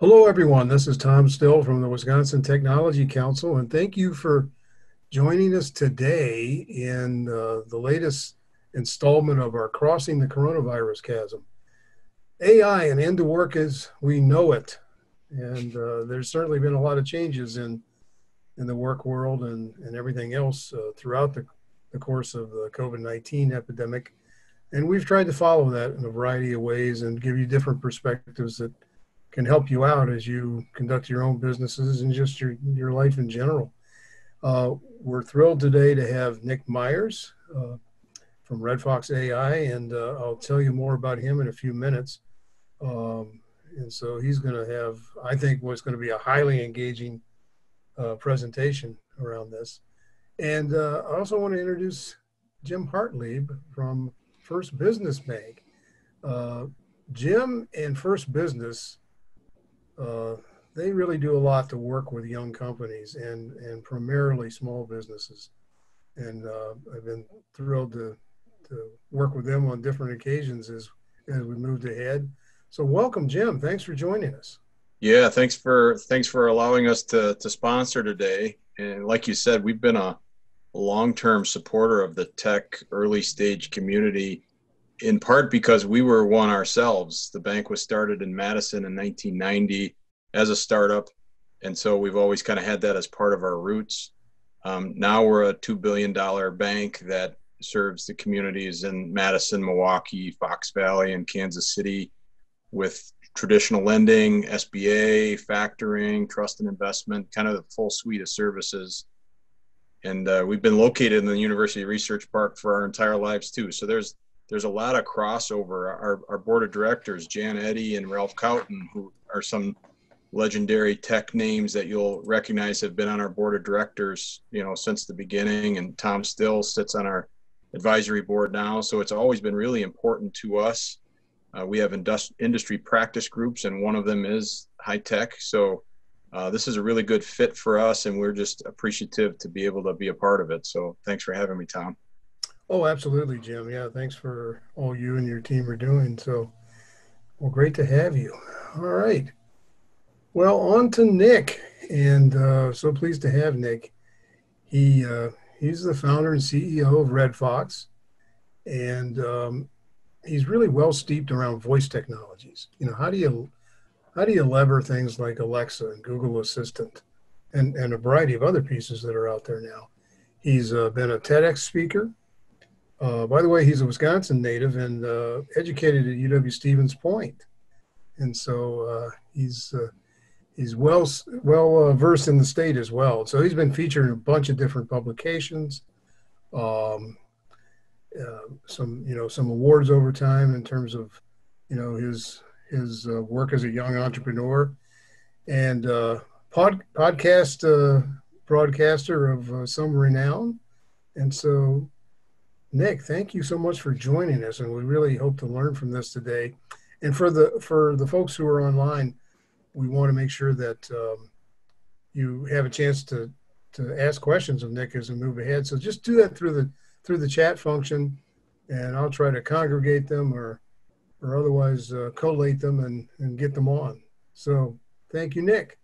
Hello, everyone. This is Tom Still from the Wisconsin Technology Council, and thank you for joining us today in uh, the latest installment of our Crossing the Coronavirus Chasm. AI and end to work as we know it, and uh, there's certainly been a lot of changes in in the work world and, and everything else uh, throughout the, the course of the COVID 19 epidemic. And we've tried to follow that in a variety of ways and give you different perspectives that can help you out as you conduct your own businesses and just your, your life in general. Uh, we're thrilled today to have Nick Myers uh, from RedFox AI, and uh, I'll tell you more about him in a few minutes. Um, and so he's going to have, I think, what's going to be a highly engaging uh, presentation around this. And uh, I also want to introduce Jim Hartlieb from First Business Bank. Uh, Jim and First Business uh, they really do a lot to work with young companies and, and primarily small businesses. And uh, I've been thrilled to, to work with them on different occasions as, as we moved ahead. So welcome, Jim. Thanks for joining us. Yeah, thanks for thanks for allowing us to to sponsor today. And like you said, we've been a long-term supporter of the tech early stage community in part because we were one ourselves. The bank was started in Madison in 1990 as a startup, and so we've always kind of had that as part of our roots. Um, now we're a two billion dollar bank that serves the communities in Madison, Milwaukee, Fox Valley, and Kansas City with traditional lending, SBA, factoring, trust and investment, kind of the full suite of services. And uh, we've been located in the University Research Park for our entire lives too. So there's there's a lot of crossover. Our, our board of directors, Jan Eddy and Ralph Kauten, who are some legendary tech names that you'll recognize have been on our board of directors, you know, since the beginning. And Tom Still sits on our advisory board now. So it's always been really important to us. Uh, we have industri- industry practice groups, and one of them is high tech. So uh, this is a really good fit for us, and we're just appreciative to be able to be a part of it. So thanks for having me, Tom. Oh, absolutely, Jim. Yeah, thanks for all you and your team are doing. So, well, great to have you. All right. Well, on to Nick, and uh, so pleased to have Nick. He uh, he's the founder and CEO of RedFox, and um, he's really well steeped around voice technologies. You know, how do you how do you lever things like Alexa and Google Assistant, and and a variety of other pieces that are out there now. He's uh, been a TEDx speaker. Uh, by the way, he's a Wisconsin native and uh, educated at UW Stevens Point, and so uh, he's uh, he's well well uh, versed in the state as well. So he's been featured in a bunch of different publications, um, uh, some you know some awards over time in terms of you know his his work as a young entrepreneur, and pod, podcast broadcaster of some renown, and so Nick, thank you so much for joining us, and we really hope to learn from this today. And for the for the folks who are online, we want to make sure that um, you have a chance to to ask questions of Nick as we move ahead. So just do that through the through the chat function, and I'll try to congregate them or or otherwise uh, collate them and and get them on. So thank you, Nick.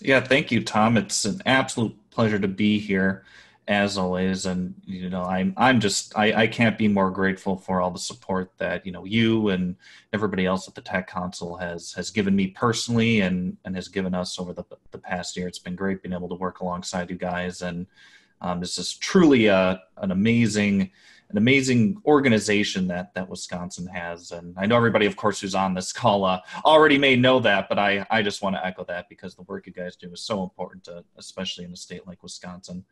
Yeah, thank you, Tom. It's an absolute pleasure to be here as always and you know i'm i'm just I, I can't be more grateful for all the support that you know you and everybody else at the tech council has has given me personally and and has given us over the, the past year it's been great being able to work alongside you guys and um, this is truly a, an amazing an amazing organization that that Wisconsin has, and I know everybody, of course, who's on this call uh, already may know that, but I I just want to echo that because the work you guys do is so important, to, especially in a state like Wisconsin.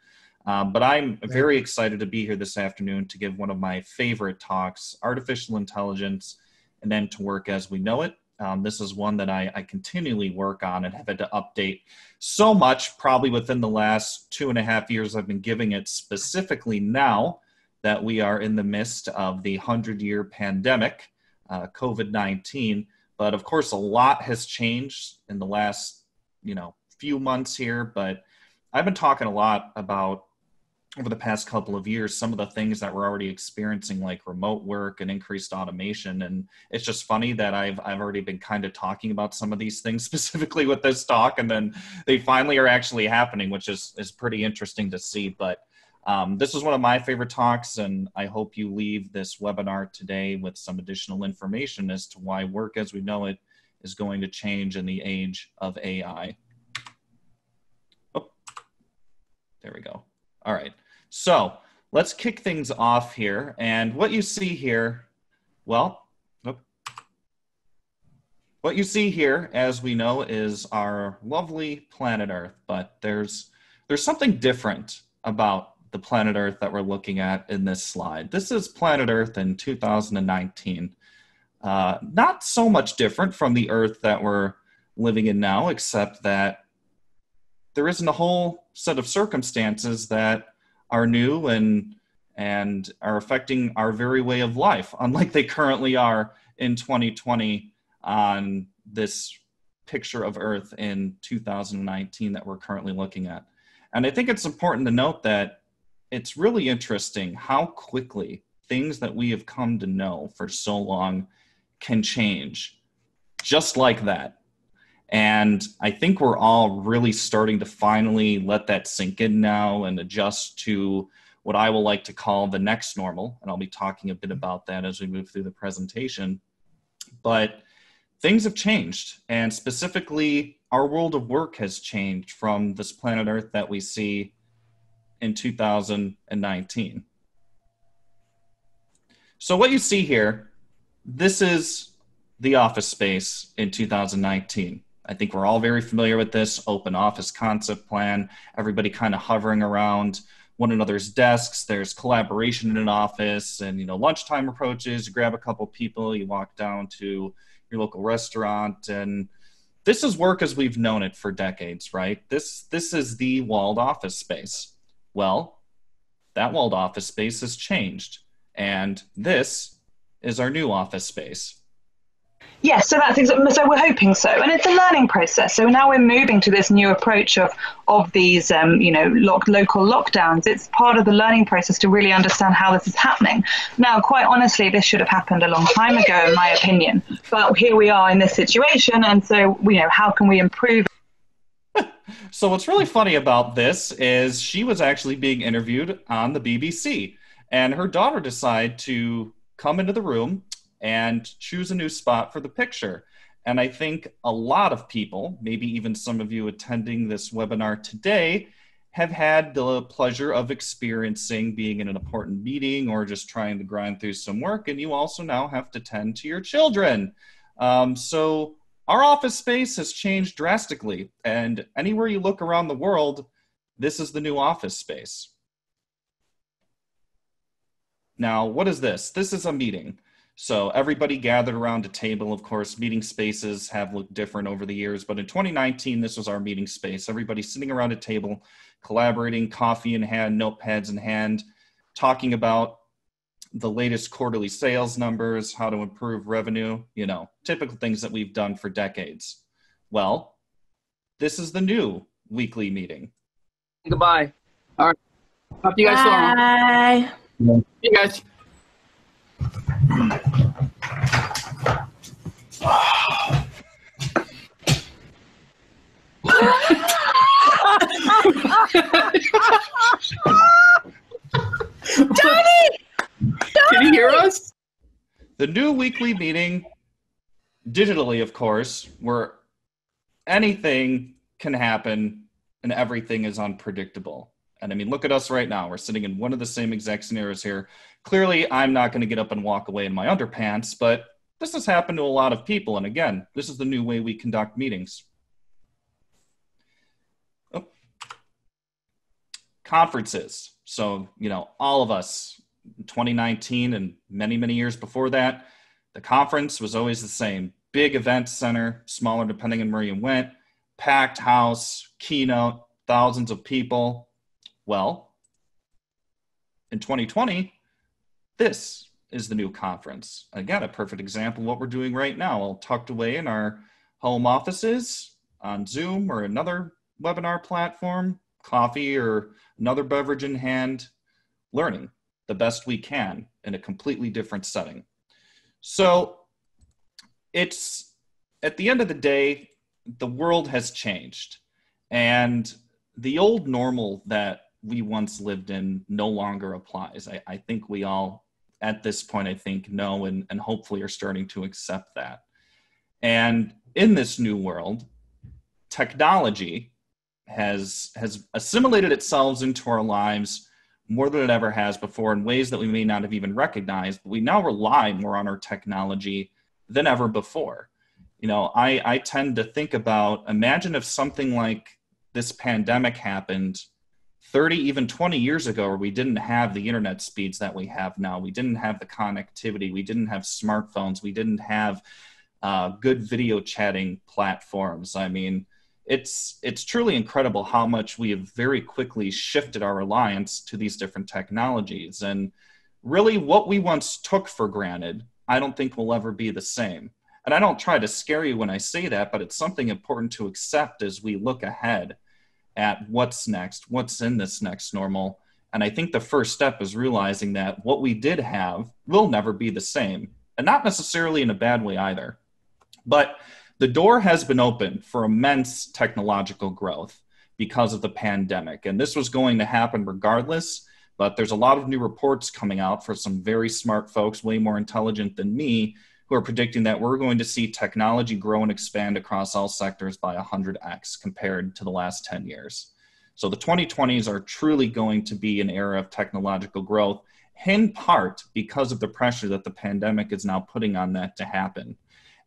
Um, but I'm very excited to be here this afternoon to give one of my favorite talks, Artificial Intelligence and End to Work as We Know It. Um, this is one that I, I, continually work on and have had to update so much, probably within the last two and a half years I've been giving it specifically now that we are in the midst of the 100 year pandemic, uh, COVID 19. But of course, a lot has changed in the last, you know, few months here. But I've been talking a lot about over the past couple of years some of the things that we're already experiencing like remote work and increased automation. And it's just funny that i've i've already been kind of talking about some of these things specifically with this talk and then they finally are actually happening which is is pretty interesting to see. But um, this is one of my favorite talks and i hope you leave this webinar today with some additional information as to why work as we know it is going to change in the age of ai oh, there we go. All right so let's kick things off here. And what you see here, well, what you see here, as we know, is our lovely planet Earth. But there's there's something different about the planet Earth that we're looking at in this slide. This is planet Earth in 2019. Uh, not so much different from the Earth that we're living in now, except that there isn't a whole set of circumstances that are new and and are affecting our very way of life, unlike they currently are in 2020 on this picture of Earth in 2019 that we're currently looking at. And I think it's important to note that it's really interesting how quickly things that we have come to know for so long can change just like that. And I think we're all really starting to finally let that sink in now and adjust to what I will like to call the next normal. And I'll be talking a bit about that as we move through the presentation. But things have changed. And specifically, our world of work has changed from this planet Earth that we see in 2019. So, what you see here, this is the office space in 2019. I think we're all very familiar with this open office concept plan, everybody kind of hovering around one another's desks. There's collaboration in an office, and you know, lunchtime approaches. You grab a couple people, you walk down to your local restaurant, and this is work as we've known it for decades, right? This this is the walled office space. Well, that walled office space has changed, and this is our new office space. Yes, so that's so we're hoping so, and it's a learning process. So now we're moving to this new approach of of these, um, you know, lock, local lockdowns. It's part of the learning process to really understand how this is happening. Now, quite honestly, this should have happened a long time ago, in my opinion. But here we are in this situation, and so you know, how can we improve? so what's really funny about this is she was actually being interviewed on the BBC, and her daughter decided to come into the room and choose a new spot for the picture. And I think a lot of people, maybe even some of you attending this webinar today, have had the pleasure of experiencing being in an important meeting or just trying to grind through some work. And you also now have to tend to your children. Um, so our office space has changed drastically. And anywhere you look around the world, this is the new office space. Now, what is this? This is a meeting. So everybody gathered around a table. Of course, meeting spaces have looked different over the years, but in 2019, this was our meeting space. Everybody sitting around a table, collaborating, coffee in hand, notepads in hand, talking about the latest quarterly sales numbers, how to improve revenue, you know, typical things that we've done for decades. Well, this is the new weekly meeting. Goodbye. All right. Talk to you guys Bye. soon. See you guys. Can you hear us? The new weekly meeting, digitally, of course, where anything can happen and everything is unpredictable. And I mean, look at us right now. We're sitting in one of the same exact scenarios here. Clearly, I'm not going to get up and walk away in my underpants, but this has happened to a lot of people. And again, this is the new way we conduct meetings. Oh. Conferences. So, you know, all of us, 2019 and many, many years before that, the conference was always the same big event center, smaller depending on where you went, packed house, keynote, thousands of people well, in 2020, this is the new conference. Again, a perfect example of what we're doing right now, all tucked away in our home offices on Zoom or another webinar platform, coffee or another beverage in hand, learning the best we can in a completely different setting. So it's at the end of the day, the world has changed. And the old normal that we once lived in no longer applies. I, I think we all, at this point, I think, know and, and hopefully are starting to accept that. And in this new world, technology has has assimilated itself into our lives more than it ever has before in ways that we may not have even recognized. But we now rely more on our technology than ever before. You know, I, I tend to think about imagine if something like this pandemic happened 30, even 20 years ago, we didn't have the internet speeds that we have now. We didn't have the connectivity. We didn't have smartphones. We didn't have uh, good video chatting platforms. I mean, it's it's truly incredible how much we have very quickly shifted our reliance to these different technologies and really what we once took for granted i don't think will ever be the same and i don't try to scare you when i say that but it's something important to accept as we look ahead at what's next what's in this next normal and i think the first step is realizing that what we did have will never be the same and not necessarily in a bad way either but the door has been opened for immense technological growth because of the pandemic. And this was going to happen regardless. But there's a lot of new reports coming out for some very smart folks, way more intelligent than me, who are predicting that we're going to see technology grow and expand across all sectors by 100x compared to the last 10 years. So the 2020s are truly going to be an era of technological growth, in part because of the pressure that the pandemic is now putting on that to happen.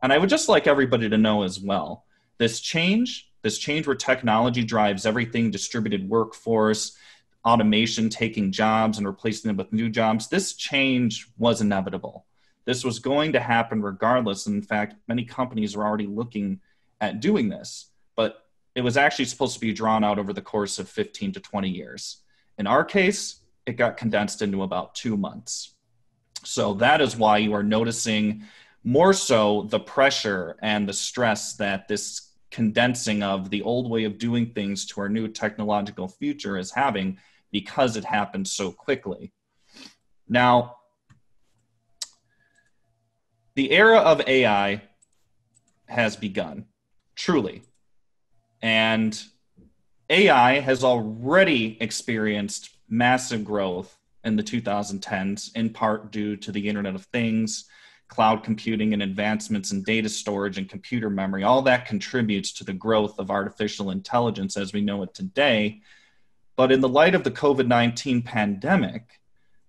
And I would just like everybody to know as well this change, this change where technology drives everything distributed workforce, automation taking jobs and replacing them with new jobs, this change was inevitable. This was going to happen regardless. And in fact, many companies are already looking at doing this, but it was actually supposed to be drawn out over the course of 15 to 20 years. In our case, it got condensed into about two months. So that is why you are noticing more so the pressure and the stress that this condensing of the old way of doing things to our new technological future is having because it happened so quickly. Now, the era of AI has begun, truly. And AI has already experienced massive growth in the 2010s, in part due to the Internet of Things cloud computing and advancements in data storage and computer memory, all that contributes to the growth of artificial intelligence as we know it today. But in the light of the COVID 19 pandemic,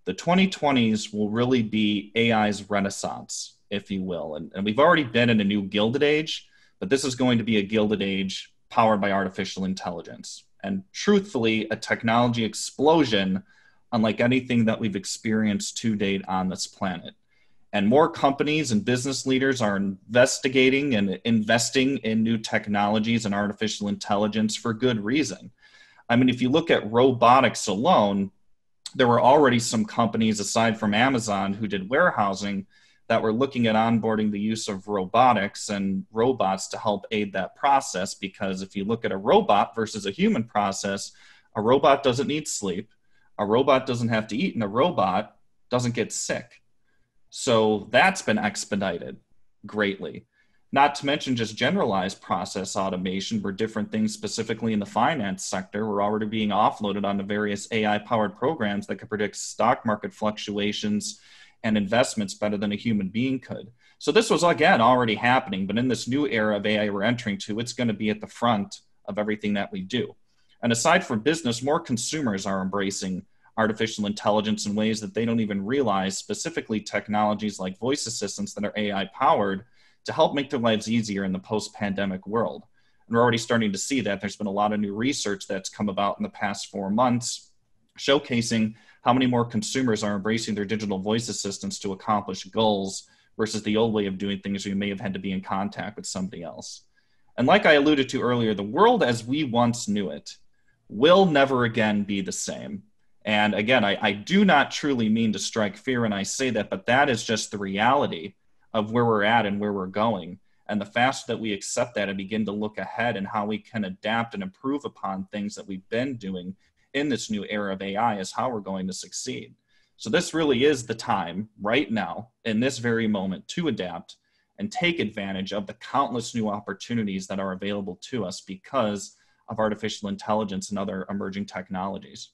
the 2020s will really be AI's renaissance, if you will. And, and we've already been in a new gilded age, but this is going to be a gilded age powered by artificial intelligence. And truthfully, a technology explosion unlike anything that we've experienced to date on this planet and more companies and business leaders are investigating and investing in new technologies and artificial intelligence for good reason. I mean, if you look at robotics alone, there were already some companies aside from Amazon who did warehousing that were looking at onboarding the use of robotics and robots to help aid that process. Because if you look at a robot versus a human process, a robot doesn't need sleep, a robot doesn't have to eat, and a robot doesn't get sick. So that's been expedited greatly. Not to mention just generalized process automation, where different things, specifically in the finance sector, were already being offloaded onto various AI powered programs that could predict stock market fluctuations and investments better than a human being could. So this was, again, already happening, but in this new era of AI we're entering to, it's going to be at the front of everything that we do. And aside from business, more consumers are embracing artificial intelligence in ways that they don't even realize, specifically technologies like voice assistants that are AI powered to help make their lives easier in the post pandemic world. And we're already starting to see that. There's been a lot of new research that's come about in the past four months showcasing how many more consumers are embracing their digital voice assistants to accomplish goals versus the old way of doing things where you may have had to be in contact with somebody else. And like I alluded to earlier, the world as we once knew it will never again be the same. And again, I, I do not truly mean to strike fear when I say that, but that is just the reality of where we're at and where we're going. And the faster that we accept that and begin to look ahead and how we can adapt and improve upon things that we've been doing in this new era of AI is how we're going to succeed. So, this really is the time right now, in this very moment, to adapt and take advantage of the countless new opportunities that are available to us because of artificial intelligence and other emerging technologies.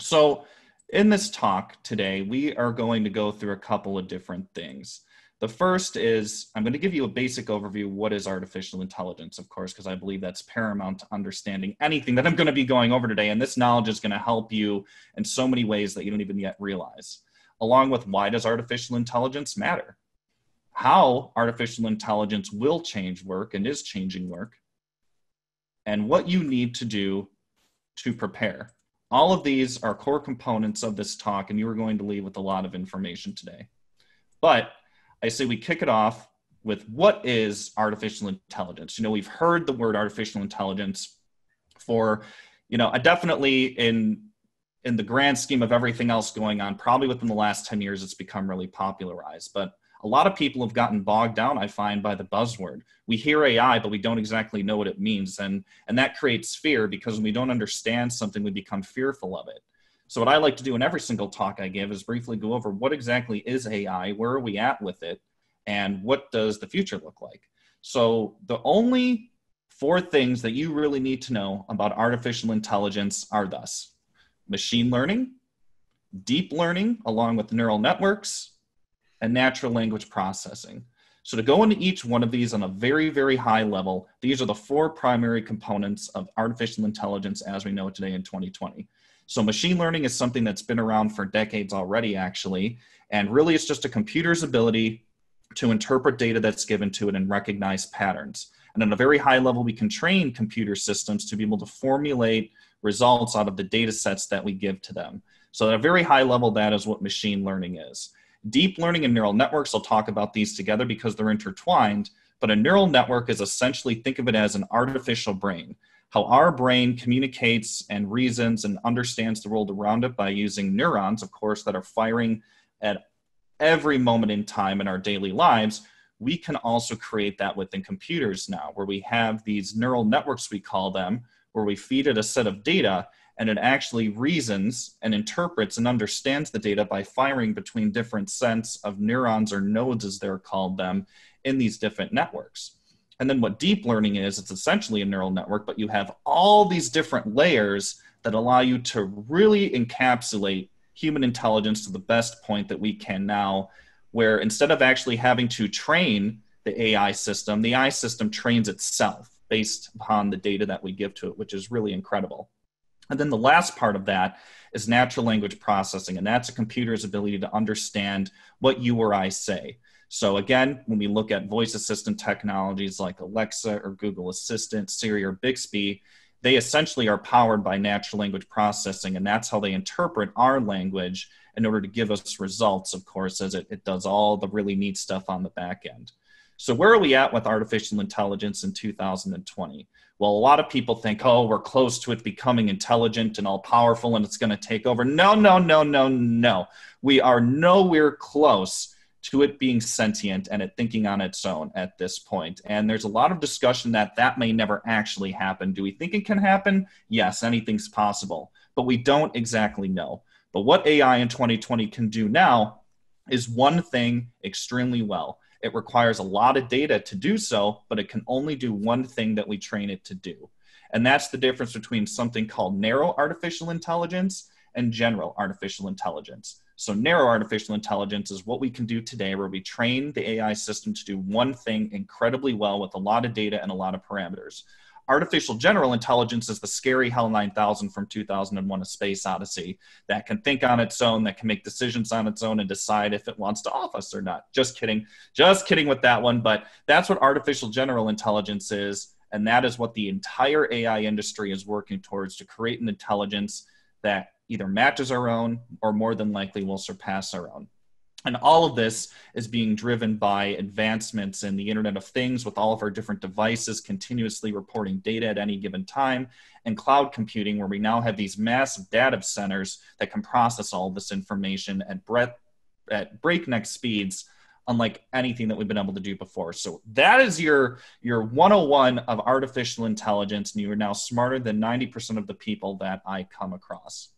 So, in this talk today, we are going to go through a couple of different things. The first is I'm going to give you a basic overview what is artificial intelligence, of course, because I believe that's paramount to understanding anything that I'm going to be going over today. And this knowledge is going to help you in so many ways that you don't even yet realize. Along with why does artificial intelligence matter? How artificial intelligence will change work and is changing work, and what you need to do to prepare. All of these are core components of this talk, and you are going to leave with a lot of information today. But I say we kick it off with what is artificial intelligence? You know, we've heard the word artificial intelligence for, you know, I definitely in in the grand scheme of everything else going on, probably within the last 10 years, it's become really popularized. But a lot of people have gotten bogged down, I find, by the buzzword. We hear AI, but we don't exactly know what it means. And, and that creates fear because when we don't understand something, we become fearful of it. So what I like to do in every single talk I give is briefly go over what exactly is AI, where are we at with it, and what does the future look like. So the only four things that you really need to know about artificial intelligence are thus machine learning, deep learning along with neural networks, and natural language processing. So to go into each one of these on a very, very high level, these are the four primary components of artificial intelligence as we know it today in 2020. So machine learning is something that's been around for decades already, actually. And really, it's just a computer's ability to interpret data that's given to it and recognize patterns. And at a very high level, we can train computer systems to be able to formulate results out of the data sets that we give to them. So at a very high level, that is what machine learning is. Deep learning and neural networks, I'll talk about these together because they're intertwined, but a neural network is essentially, think of it as an artificial brain how our brain communicates and reasons and understands the world around it by using neurons, of course, that are firing at every moment in time in our daily lives. We can also create that within computers now, where we have these neural networks, we call them, where we feed it a set of data and it actually reasons and interprets and understands the data by firing between different sets of neurons or nodes, as they're called them, in these different networks. And then what deep learning is, it's essentially a neural network, but you have all these different layers that allow you to really encapsulate human intelligence to the best point that we can now, where instead of actually having to train the AI system, the AI system trains itself based upon the data that we give to it, which is really incredible. And then the last part of that is natural language processing, and that's a computer's ability to understand what you or I say. So again, when we look at voice assistant technologies like Alexa or Google Assistant, Siri or Bixby, they essentially are powered by natural language processing, and that's how they interpret our language in order to give us results, of course, as it, it does all the really neat stuff on the back end. So, where are we at with artificial intelligence in 2020? Well, a lot of people think, oh, we're close to it becoming intelligent and all powerful and it's going to take over. No, no, no, no, no. We are nowhere close to it being sentient and it thinking on its own at this point. And there's a lot of discussion that that may never actually happen. Do we think it can happen? Yes, anything's possible, but we don't exactly know. But what AI in 2020 can do now is one thing extremely well. It requires a lot of data to do so, but it can only do one thing that we train it to do. And that's the difference between something called narrow artificial intelligence and general artificial intelligence. So, narrow artificial intelligence is what we can do today, where we train the AI system to do one thing incredibly well with a lot of data and a lot of parameters. Artificial general intelligence is the scary HAL 9000 from 2001 A Space Odyssey that can think on its own, that can make decisions on its own and decide if it wants to off us or not. Just kidding. Just kidding with that one. But that's what artificial general intelligence is. And that is what the entire AI industry is working towards to create an intelligence that either matches our own or more than likely will surpass our own. And all of this is being driven by advancements in the Internet of Things with all of our different devices continuously reporting data at any given time, and cloud computing, where we now have these massive data centers that can process all this information at, breadth, at breakneck speeds unlike anything that we've been able to do before. So that is your your 101 of artificial intelligence, and you are now smarter than 90% of the people that I come across.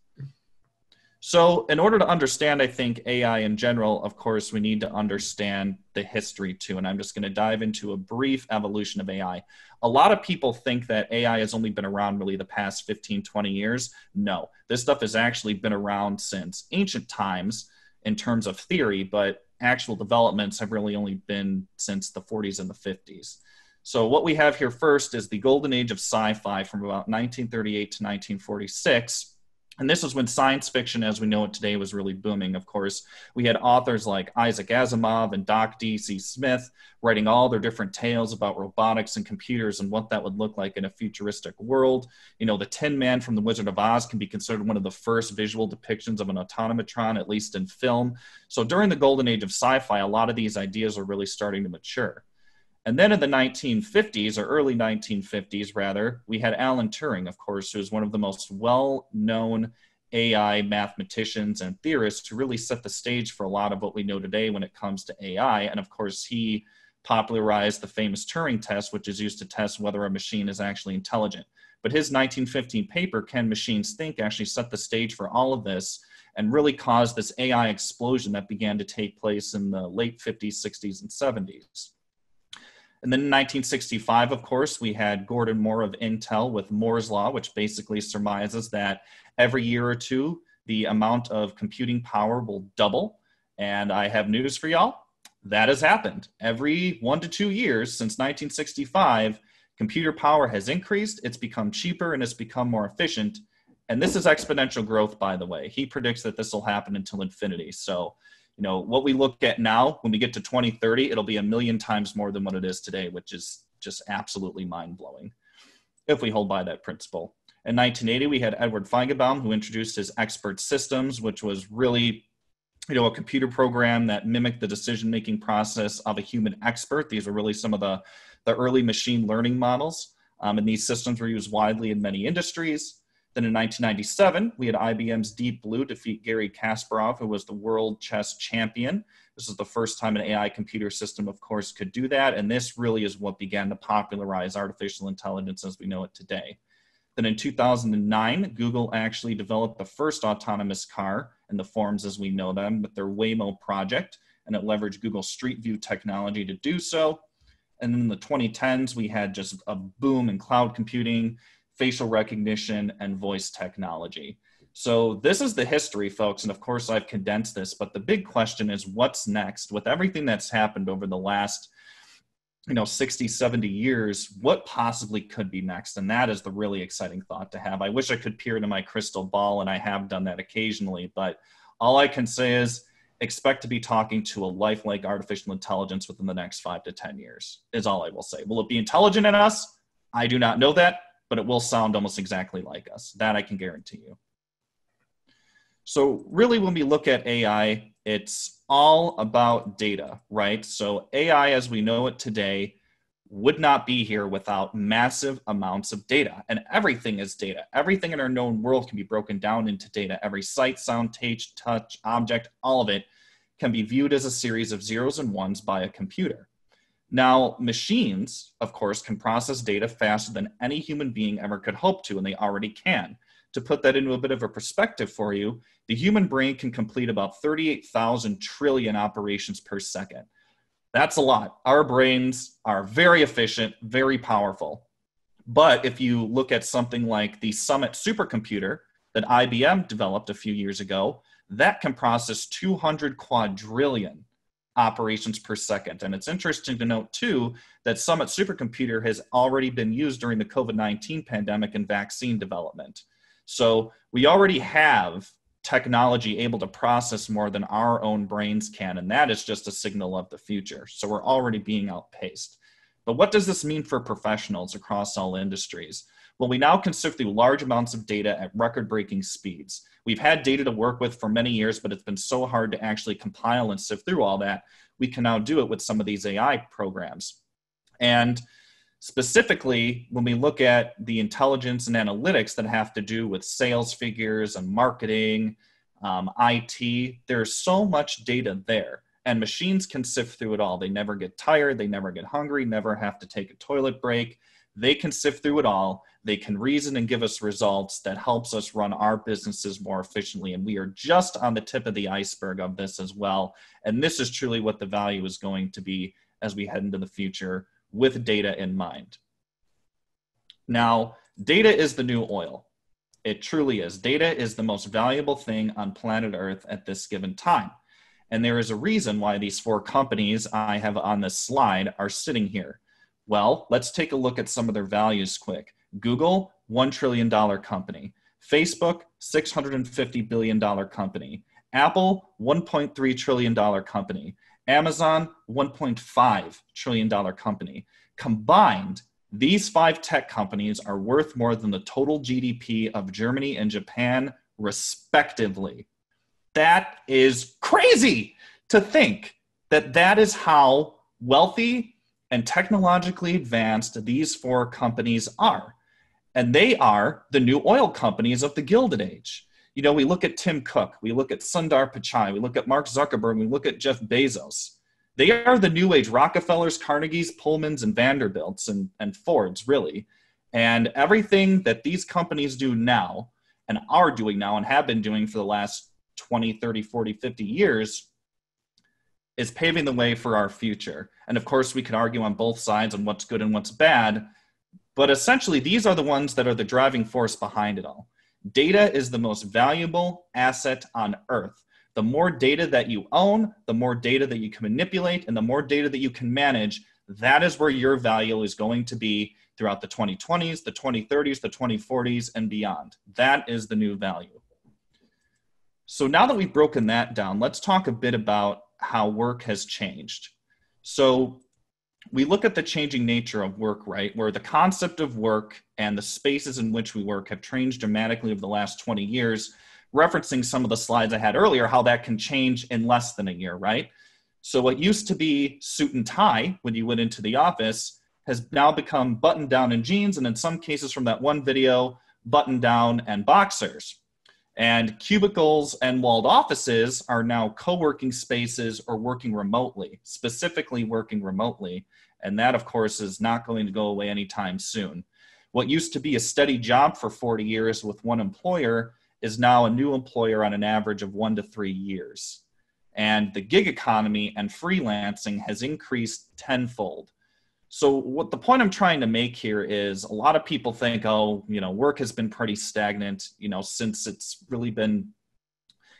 So, in order to understand, I think AI in general, of course, we need to understand the history too. And I'm just going to dive into a brief evolution of AI. A lot of people think that AI has only been around really the past 15, 20 years. No, this stuff has actually been around since ancient times in terms of theory, but actual developments have really only been since the 40s and the 50s. So, what we have here first is the golden age of sci fi from about 1938 to 1946 and this was when science fiction, as we know it today, was really booming. Of course, we had authors like Isaac Asimov and Doc E.E. Smith writing all their different tales about robotics and computers and what that would look like in a futuristic world. You know, the Tin Man from The Wizard of Oz can be considered one of the first visual depictions of an automatron, at least in film. So during the golden age of sci fi, a lot of these ideas are really starting to mature. And then in the 1950s, or early 1950s rather, we had Alan Turing, of course, who is one of the most well known AI mathematicians and theorists who really set the stage for a lot of what we know today when it comes to AI. And of course, he popularized the famous Turing test, which is used to test whether a machine is actually intelligent. But his 1915 paper, Can Machines Think, actually set the stage for all of this and really caused this AI explosion that began to take place in the late 50s, 60s, and 70s. And then in 1965, of course, we had Gordon Moore of Intel with Moore's Law, which basically surmises that every year or two, the amount of computing power will double. And I have news for y'all that has happened. Every one to two years since 1965, computer power has increased, it's become cheaper, and it's become more efficient. And this is exponential growth, by the way. He predicts that this will happen until infinity. So you know what we look at now when we get to 2030 it'll be a million times more than what it is today which is just absolutely mind-blowing if we hold by that principle. In 1980 we had edward feigenbaum who introduced his expert systems which was really you know a computer program that mimicked the decision making process of a human expert. These were really some of the the early machine learning models. Um, and these systems were used widely in many industries then in 1997, we had IBM's Deep Blue defeat Garry Kasparov, who was the world chess champion. This is the first time an AI computer system, of course, could do that. And this really is what began to popularize artificial intelligence as we know it today. Then in 2009, Google actually developed the first autonomous car in the forms as we know them with their Waymo project, and it leveraged Google Street View technology to do so. And then in the 2010s, we had just a boom in cloud computing facial recognition, and voice technology. So, this is the history, folks. And of course, I've condensed this, but the big question is what's next? With everything that's happened over the last you know 60 70 years what possibly could be next and that is the really exciting thought to have i wish i could peer into my crystal ball and i have done that occasionally but all i can say is expect to be talking to a lifelike artificial intelligence within the next five to ten years is all i will say will it be intelligent in us i do not know that but it will sound almost exactly like us. That I can guarantee you. So, really, when we look at AI, it's all about data, right? So, AI as we know it today would not be here without massive amounts of data. And everything is data. Everything in our known world can be broken down into data. Every sight, sound, taste, touch, object, all of it can be viewed as a series of zeros and ones by a computer. Now, machines, of course, can process data faster than any human being ever could hope to, and they already can. To put that into a bit of a perspective for you, the human brain can complete about 38,000 trillion operations per second. That's a lot. Our brains are very efficient, very powerful. But if you look at something like the Summit supercomputer that IBM developed a few years ago, that can process 200 quadrillion operations per second. And it's interesting to note, too, that Summit Supercomputer has already been used during the COVID 19 pandemic and vaccine development. So we already have technology able to process more than our own brains can, and that is just a signal of the future. So we're already being outpaced. But what does this mean for professionals across all industries? Well, we now can sift through large amounts of data at record breaking speeds. We've had data to work with for many years, but it's been so hard to actually compile and sift through all that. We can now do it with some of these AI programs. And specifically, when we look at the intelligence and analytics that have to do with sales figures and marketing, um, IT, there's so much data there. and machines can sift through it all. They never get tired, they never get hungry, never have to take a toilet break. They can sift through it all. They can reason and give us results that helps us run our businesses more efficiently. And we are just on the tip of the iceberg of this as well. And this is truly what the value is going to be as we head into the future with data in mind. Now, data is the new oil. It truly is. Data is the most valuable thing on planet Earth at this given time. And there is a reason why these four companies I have on this slide are sitting here. Well, let's take a look at some of their values quick. Google, $1 trillion company. Facebook, $650 billion company. Apple, $1.3 trillion company. Amazon, $1.5 trillion company. Combined, these five tech companies are worth more than the total GDP of Germany and Japan, respectively. That is crazy to think that that is how wealthy and technologically advanced these four companies are. And they are the new oil companies of the Gilded Age. You know, we look at Tim Cook, we look at Sundar Pichai, we look at Mark Zuckerberg, we look at Jeff Bezos. They are the new age Rockefellers, Carnegies, Pullmans, and Vanderbilts and, and Fords, really. And everything that these companies do now and are doing now and have been doing for the last 20, 30, 40, 50 years is paving the way for our future. And of course, we can argue on both sides on what's good and what's bad. But essentially, these are the ones that are the driving force behind it all. Data is the most valuable asset on earth. The more data that you own, the more data that you can manipulate, and the more data that you can manage, that is where your value is going to be throughout the 2020s, the 2030s, the 2040s, and beyond. That is the new value. So now that we've broken that down, let's talk a bit about how work has changed. So we look at the changing nature of work, right? Where the concept of work and the spaces in which we work have changed dramatically over the last 20 years referencing some of the slides I had earlier, how that can change in less than a year, right? So what used to be suit and tie when you went into the office has now become button down and jeans, and in some cases from that one video, button down and boxers. And cubicles and walled offices are now co working spaces or working remotely, specifically working remotely. And that, of course, is not going to go away anytime soon. What used to be a steady job for 40 years with one employer is now a new employer on an average of one to three years. And the gig economy and freelancing has increased tenfold. So, what the point I'm trying to make here is a lot of people think, oh, you know, work has been pretty stagnant, you know, since it's really been,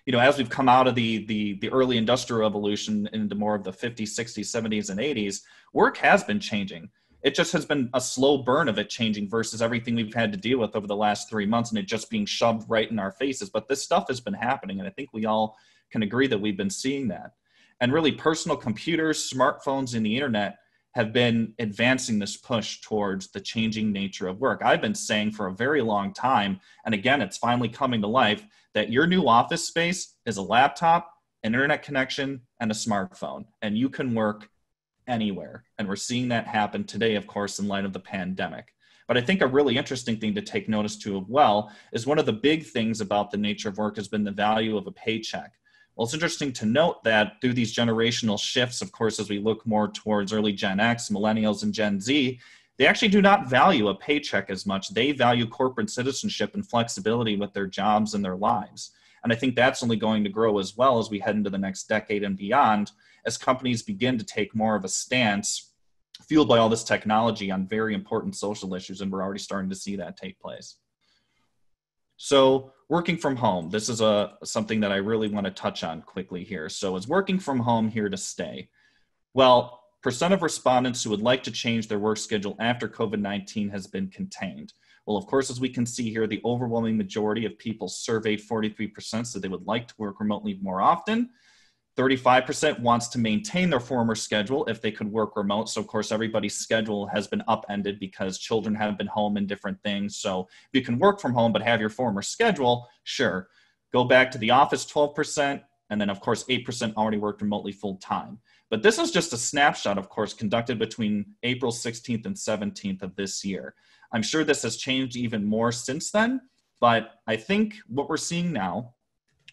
you know, as we've come out of the the, the early industrial revolution into more of the 50s, 60s, 70s, and 80s, work has been changing it just has been a slow burn of it changing versus everything we've had to deal with over the last three months and it just being shoved right in our faces. But this stuff has been happening, and I think we all can agree that we've been seeing that. And really, personal computers, smartphones, and the internet have been advancing this push towards the changing nature of work. I've been saying for a very long time, and again, it's finally coming to life, that your new office space is a laptop, an internet connection, and a smartphone. And you can work anywhere. And we're seeing that happen today, of course, in light of the pandemic. But I think a really interesting thing to take notice to as well is one of the big things about the nature of work has been the value of a paycheck. Well, it's interesting to note that through these generational shifts, of course, as we look more towards early Gen X, millennials, and Gen Z, they actually do not value a paycheck as much. They value corporate citizenship and flexibility with their jobs and their lives. And I think that's only going to grow as well as we head into the next decade and beyond as companies begin to take more of a stance fueled by all this technology on very important social issues and we're already starting to see that take place so working from home this is a something that i really want to touch on quickly here. So is working from home here to stay? Well percent of respondents who would like to change their work schedule after covid-19 has been contained. Well of course as we can see here the overwhelming majority of people surveyed 43% said they would like to work remotely more often 35% wants to maintain their former schedule if they could work remote. So, of course, everybody's schedule has been upended because children have been home and different things. So, if you can work from home but have your former schedule, sure. Go back to the office 12%. And then, of course, 8% already worked remotely full time. But this is just a snapshot, of course, conducted between April 16th and 17th of this year. I'm sure this has changed even more since then. But I think what we're seeing now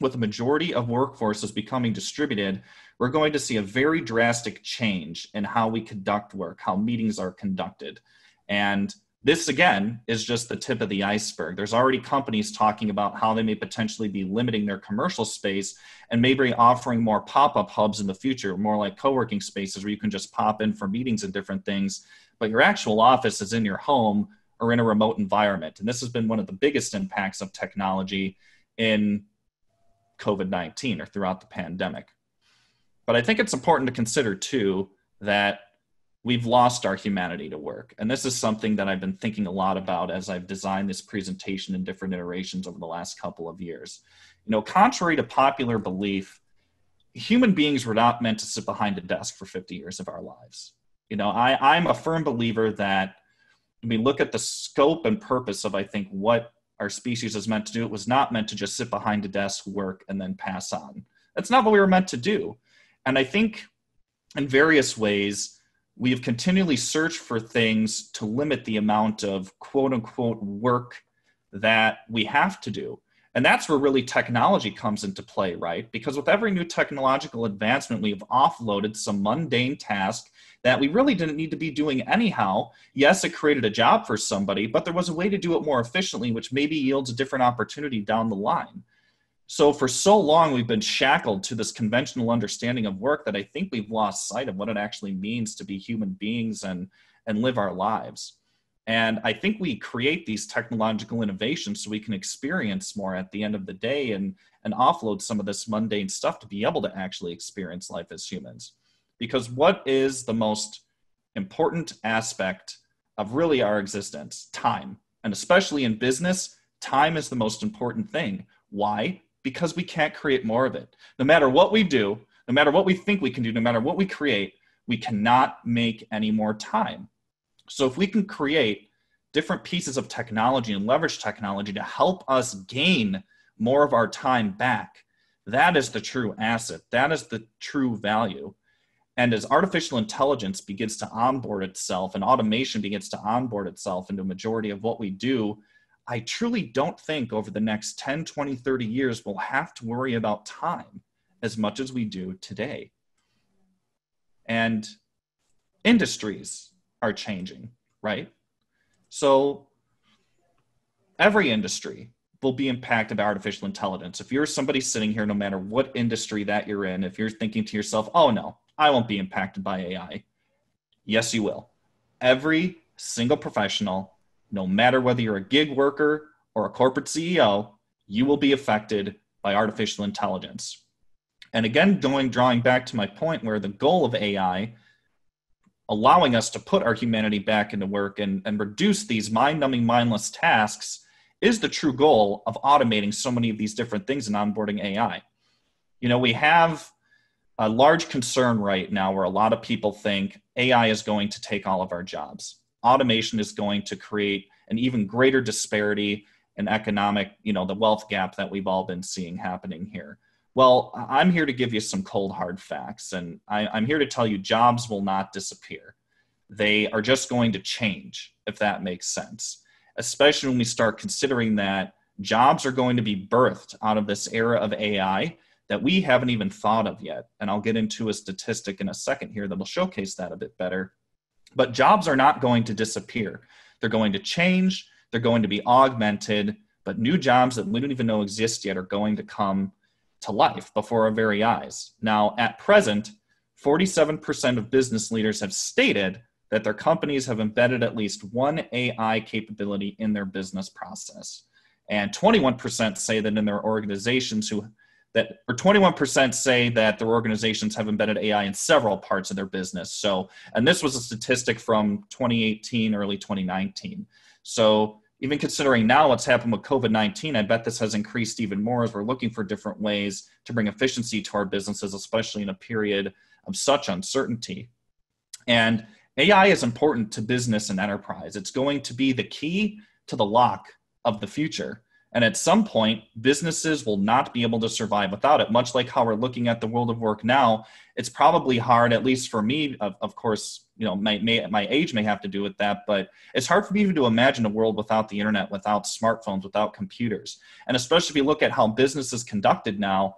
with the majority of workforces becoming distributed, we're going to see a very drastic change in how we conduct work, how meetings are conducted. And this, again, is just the tip of the iceberg. There's already companies talking about how they may potentially be limiting their commercial space and maybe offering more pop up hubs in the future, more like co working spaces where you can just pop in for meetings and different things, but your actual office is in your home or in a remote environment. And this has been one of the biggest impacts of technology in COVID 19 or throughout the pandemic. But I think it's important to consider, too, that we've lost our humanity to work. And this is something that I've been thinking a lot about as I've designed this presentation in different iterations over the last couple of years. You know, contrary to popular belief, human beings were not meant to sit behind a desk for 50 years of our lives. You know, I, I'm a firm believer that when we look at the scope and purpose of, I think, what our species is meant to do, it was not meant to just sit behind a desk, work, and then pass on. That's not what we were meant to do. And I think in various ways, we have continually searched for things to limit the amount of quote unquote work that we have to do. And that's where really technology comes into play, right? Because with every new technological advancement, we've offloaded some mundane task that we really didn't need to be doing anyhow. Yes, it created a job for somebody, but there was a way to do it more efficiently, which maybe yields a different opportunity down the line. So for so long, we've been shackled to this conventional understanding of work that I think we've lost sight of what it actually means to be human beings and, and live our lives. And I think we create these technological innovations so we can experience more at the end of the day and, and offload some of this mundane stuff to be able to actually experience life as humans. Because what is the most important aspect of really our existence? Time. And especially in business, time is the most important thing. Why? because we can't create more of it. No matter what we do, no matter what we think we can do, no matter what we create, we cannot make any more time. So if we can create different pieces of technology and leverage technology to help us gain more of our time back, that is the true asset. That is the true value. And as artificial intelligence begins to onboard itself and automation begins to onboard itself into a majority of what we do, I truly don't think over the next 10, 20, 30 years we'll have to worry about time as much as we do today. And industries are changing, right? So every industry will be impacted by artificial intelligence. If you're somebody sitting here, no matter what industry that you're in, if you're thinking to yourself, oh no, I won't be impacted by AI, yes, you will. Every single professional no matter whether you're a gig worker or a corporate CEO, you will be affected by artificial intelligence. And again, going drawing back to my point where the goal of AI, allowing us to put our humanity back into work and, and reduce these mind-numbing, mindless tasks, is the true goal of automating so many of these different things in onboarding AI. You know, we have a large concern right now where a lot of people think AI is going to take all of our jobs automation is going to create an even greater disparity in economic, you know, the wealth gap that we've all been seeing happening here. Well, I'm here to give you some cold hard facts, and I, I'm here to tell you jobs will not disappear. They are just going to change, if that makes sense, especially when we start considering that jobs are going to be birthed out of this era of AI that we haven't even thought of yet. And I'll get into a statistic in a second here that'll showcase that a bit better. But jobs are not going to disappear. They're going to change, they're going to be augmented, but new jobs that we don't even know exist yet are going to come to life before our very eyes. Now, at present, 47% of business leaders have stated that their companies have embedded at least one AI capability in their business process. And 21% say that in their organizations who that or 21% say that their organizations have embedded AI in several parts of their business. So, and this was a statistic from 2018, early 2019. So, even considering now what's happened with COVID 19, I bet this has increased even more as we're looking for different ways to bring efficiency to our businesses, especially in a period of such uncertainty. And AI is important to business and enterprise. It's going to be the key to the lock of the future. And at some point, businesses will not be able to survive without it. Much like how we're looking at the world of work now, it's probably hard, at least for me. Of, of course, you know, my, may, my age may have to do with that, but it's hard for me to imagine a world without the internet, without smartphones, without computers. And especially if you look at how business is conducted now,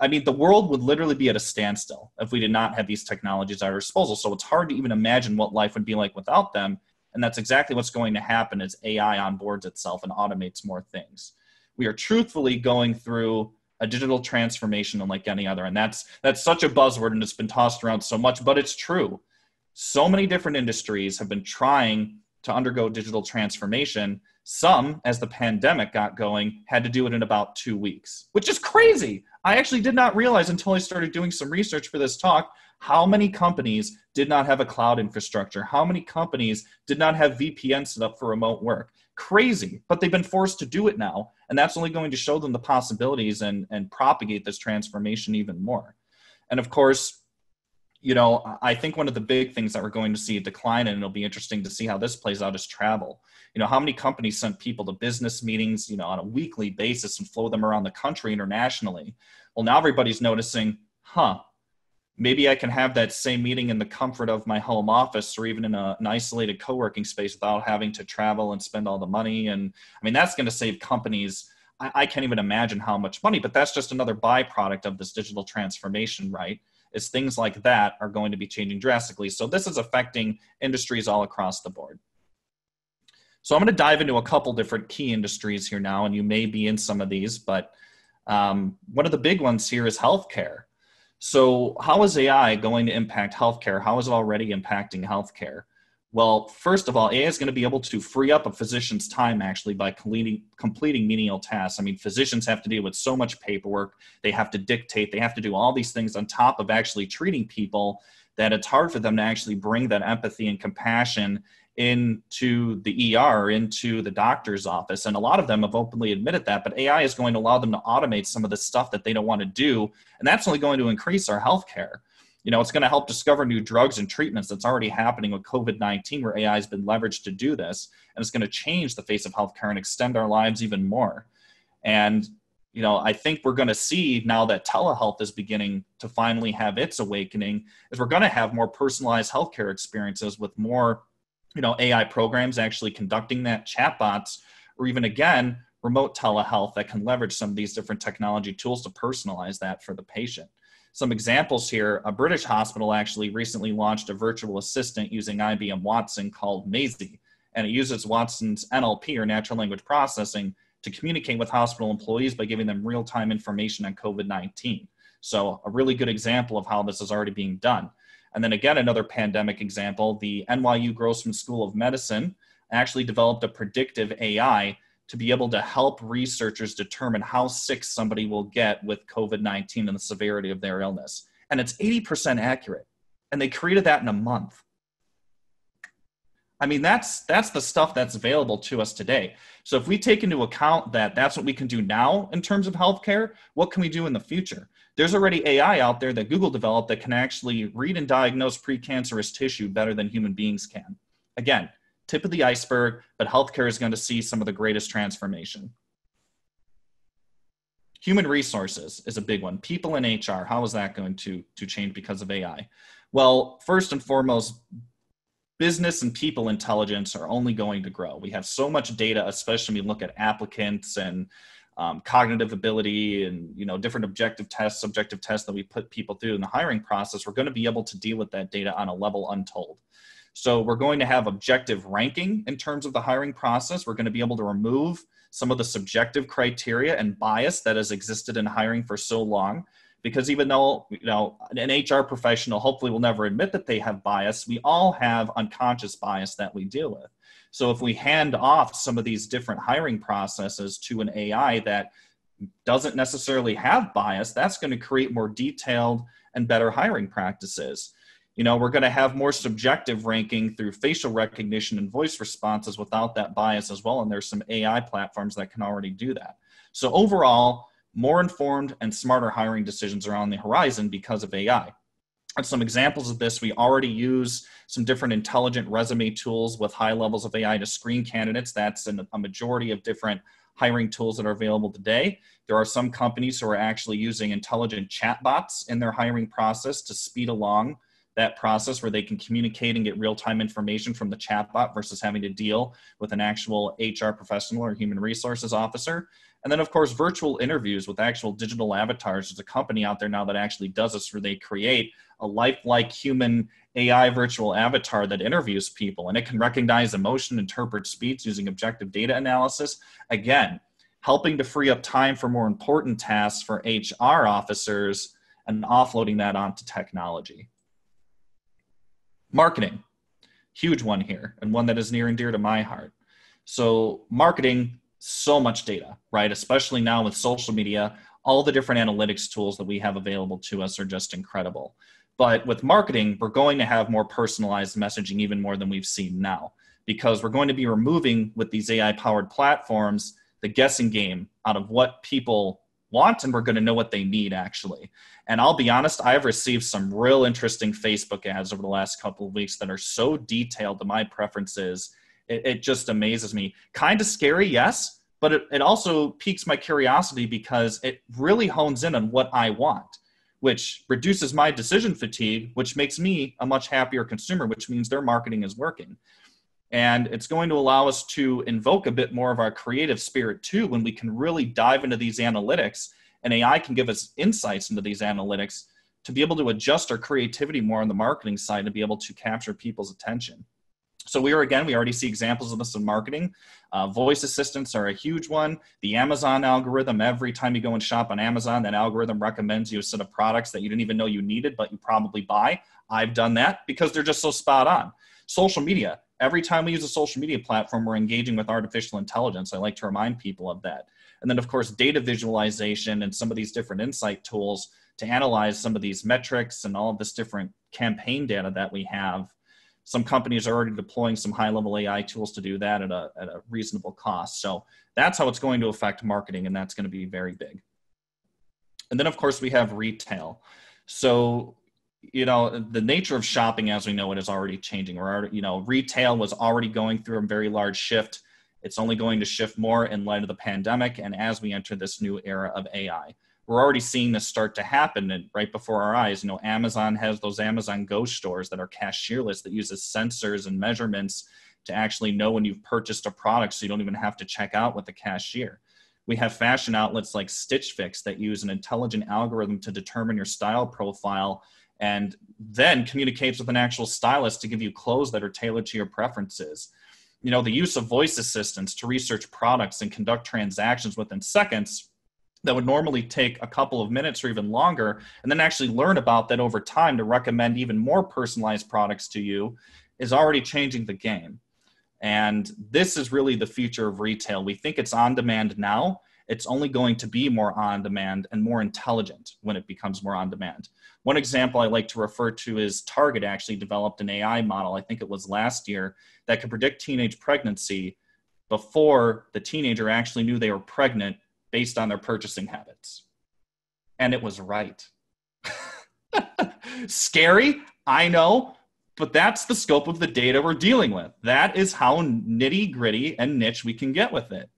I mean, the world would literally be at a standstill if we did not have these technologies at our disposal. So it's hard to even imagine what life would be like without them. And that's exactly what's going to happen as AI onboards itself and automates more things. We are truthfully going through a digital transformation unlike any other. And that's that's such a buzzword and it's been tossed around so much, but it's true. So many different industries have been trying to undergo digital transformation. Some, as the pandemic got going, had to do it in about two weeks, which is crazy. I actually did not realize until I started doing some research for this talk how many companies did not have a cloud infrastructure, how many companies did not have VPN set up for remote work. Crazy, but they've been forced to do it now. And that's only going to show them the possibilities and, and propagate this transformation even more. And of course, you know, I think one of the big things that we're going to see decline, and it'll be interesting to see how this plays out, is travel. You know, how many companies send people to business meetings, you know, on a weekly basis and flow them around the country internationally? Well, now everybody's noticing, huh, maybe I can have that same meeting in the comfort of my home office or even in a, an isolated co working space without having to travel and spend all the money. And I mean, that's going to save companies. I, I can't even imagine how much money, but that's just another byproduct of this digital transformation, right? Is things like that are going to be changing drastically. So this is affecting industries all across the board. So I'm going to dive into a couple different key industries here now, and you may be in some of these, but um, one of the big ones here is healthcare. So how is AI going to impact healthcare? How is it already impacting healthcare? Well, first of all, AI is going to be able to free up a physician's time actually by completing, completing menial tasks. I mean, physicians have to deal with so much paperwork, they have to dictate, they have to do all these things on top of actually treating people that it's hard for them to actually bring that empathy and compassion into the ER, into the doctor's office. And a lot of them have openly admitted that, but AI is going to allow them to automate some of the stuff that they don't want to do. And that's only going to increase our healthcare you know, it's going to help discover new drugs and treatments that's already happening with COVID 19, where AI has been leveraged to do this. And it's going to change the face of healthcare and extend our lives even more. And, you know, I think we're going to see now that telehealth is beginning to finally have its awakening, is we're going to have more personalized healthcare experiences with more, you know, AI programs actually conducting that, chatbots, or even again, remote telehealth that can leverage some of these different technology tools to personalize that for the patient some examples here. A British hospital actually recently launched a virtual assistant using IBM Watson called Maisie, and it uses Watson's NLP or natural language processing to communicate with hospital employees by giving them real time information on COVID 19. So, a really good example of how this is already being done. And then again, another pandemic example the NYU Grossman School of Medicine actually developed a predictive AI to be able to help researchers determine how sick somebody will get with COVID 19 and the severity of their illness. And it's 80% accurate. And they created that in a month. I mean, that's that's the stuff that's available to us today. So if we take into account that that's what we can do now in terms of healthcare, what can we do in the future? There's already AI out there that Google developed that can actually read and diagnose precancerous tissue better than human beings can. Again, tip of the iceberg, but healthcare is going to see some of the greatest transformation. Human resources is a big one. People in HR, how is that going to, to change because of AI? Well, first and foremost, business and people intelligence are only going to grow. We have so much data, especially when we look at applicants and um, cognitive ability and you know different objective tests, subjective tests that we put people through in the hiring process. We're going to be able to deal with that data on a level untold. So we're going to have objective ranking in terms of the hiring process. We're going to be able to remove some of the subjective criteria and bias that has existed in hiring for so long. Because even though you know an HR professional hopefully will never admit that they have bias, we all have unconscious bias that we deal with. So if we hand off some of these different hiring processes to an AI that doesn't necessarily have bias, that's going to create more detailed and better hiring practices you know we're going to have more subjective ranking through facial recognition and voice responses without that bias as well and there's some ai platforms that can already do that. So overall more informed and smarter hiring decisions are on the horizon because of ai and some examples of this we already use some different intelligent resume tools with high levels of ai to screen candidates. That's in a majority of different hiring tools that are available today. There are some companies who are actually using intelligent chatbots in their hiring process to speed along that process where they can communicate and get real time information from the chatbot versus having to deal with an actual HR professional or human resources officer. And then, of course, virtual interviews with actual digital avatars. There's a company out there now that actually does this where they create a lifelike human AI virtual avatar that interviews people and it can recognize emotion, interpret speech using objective data analysis. Again, helping to free up time for more important tasks for HR officers and offloading that onto technology. Marketing, huge one here, and one that is near and dear to my heart. So, marketing, so much data, right? Especially now with social media, all the different analytics tools that we have available to us are just incredible. But with marketing, we're going to have more personalized messaging even more than we've seen now because we're going to be removing with these AI powered platforms the guessing game out of what people want and we're going to know what they need actually. And I'll be honest, I've received some real interesting Facebook ads over the last couple of weeks that are so detailed to my preferences. It, it just amazes me. Kind of scary, yes, but it, it also piques my curiosity because it really hones in on what I want which reduces my decision fatigue, which makes me a much happier consumer, which means their marketing is working. And it's going to allow us to invoke a bit more of our creative spirit too when we can really dive into these analytics and AI can give us insights into these analytics to be able to adjust our creativity more on the marketing side to be able to capture people's attention. So we are again, we already see examples of this in marketing. Uh, voice assistants are a huge one. The Amazon algorithm, every time you go and shop on Amazon, that algorithm recommends you a set of products that you didn't even know you needed, but you probably buy. I've done that because they're just so spot on. Social media, every time we use a social media platform, we're engaging with artificial intelligence. I like to remind people of that. And then, of course, data visualization and some of these different insight tools to analyze some of these metrics and all of this different campaign data that we have some companies are already deploying some high level AI tools to do that at a, at a reasonable cost. So that's how it's going to affect marketing, and that's going to be very big. And then, of course, we have retail. So, you know, the nature of shopping as we know it is already changing. We're already, you know, retail was already going through a very large shift. It's only going to shift more in light of the pandemic and as we enter this new era of AI we're already seeing this start to happen and right before our eyes. You know, Amazon has those Amazon Go stores that are cashierless that uses sensors and measurements to actually know when you've purchased a product so you don't even have to check out with the cashier. We have fashion outlets like Stitch Fix that use an intelligent algorithm to determine your style profile and then communicates with an actual stylist to give you clothes that are tailored to your preferences. You know, the use of voice assistants to research products and conduct transactions within seconds that would normally take a couple of minutes or even longer, and then actually learn about that over time to recommend even more personalized products to you is already changing the game. And this is really the future of retail. We think it's on demand now. It's only going to be more on demand and more intelligent when it becomes more on demand. One example I like to refer to is Target actually developed an AI model, I think it was last year, that could predict teenage pregnancy before the teenager actually knew they were pregnant based on their purchasing habits. And it was right. Scary, I know, but that's the scope of the data we're dealing with. That is how nitty gritty and niche we can get with it.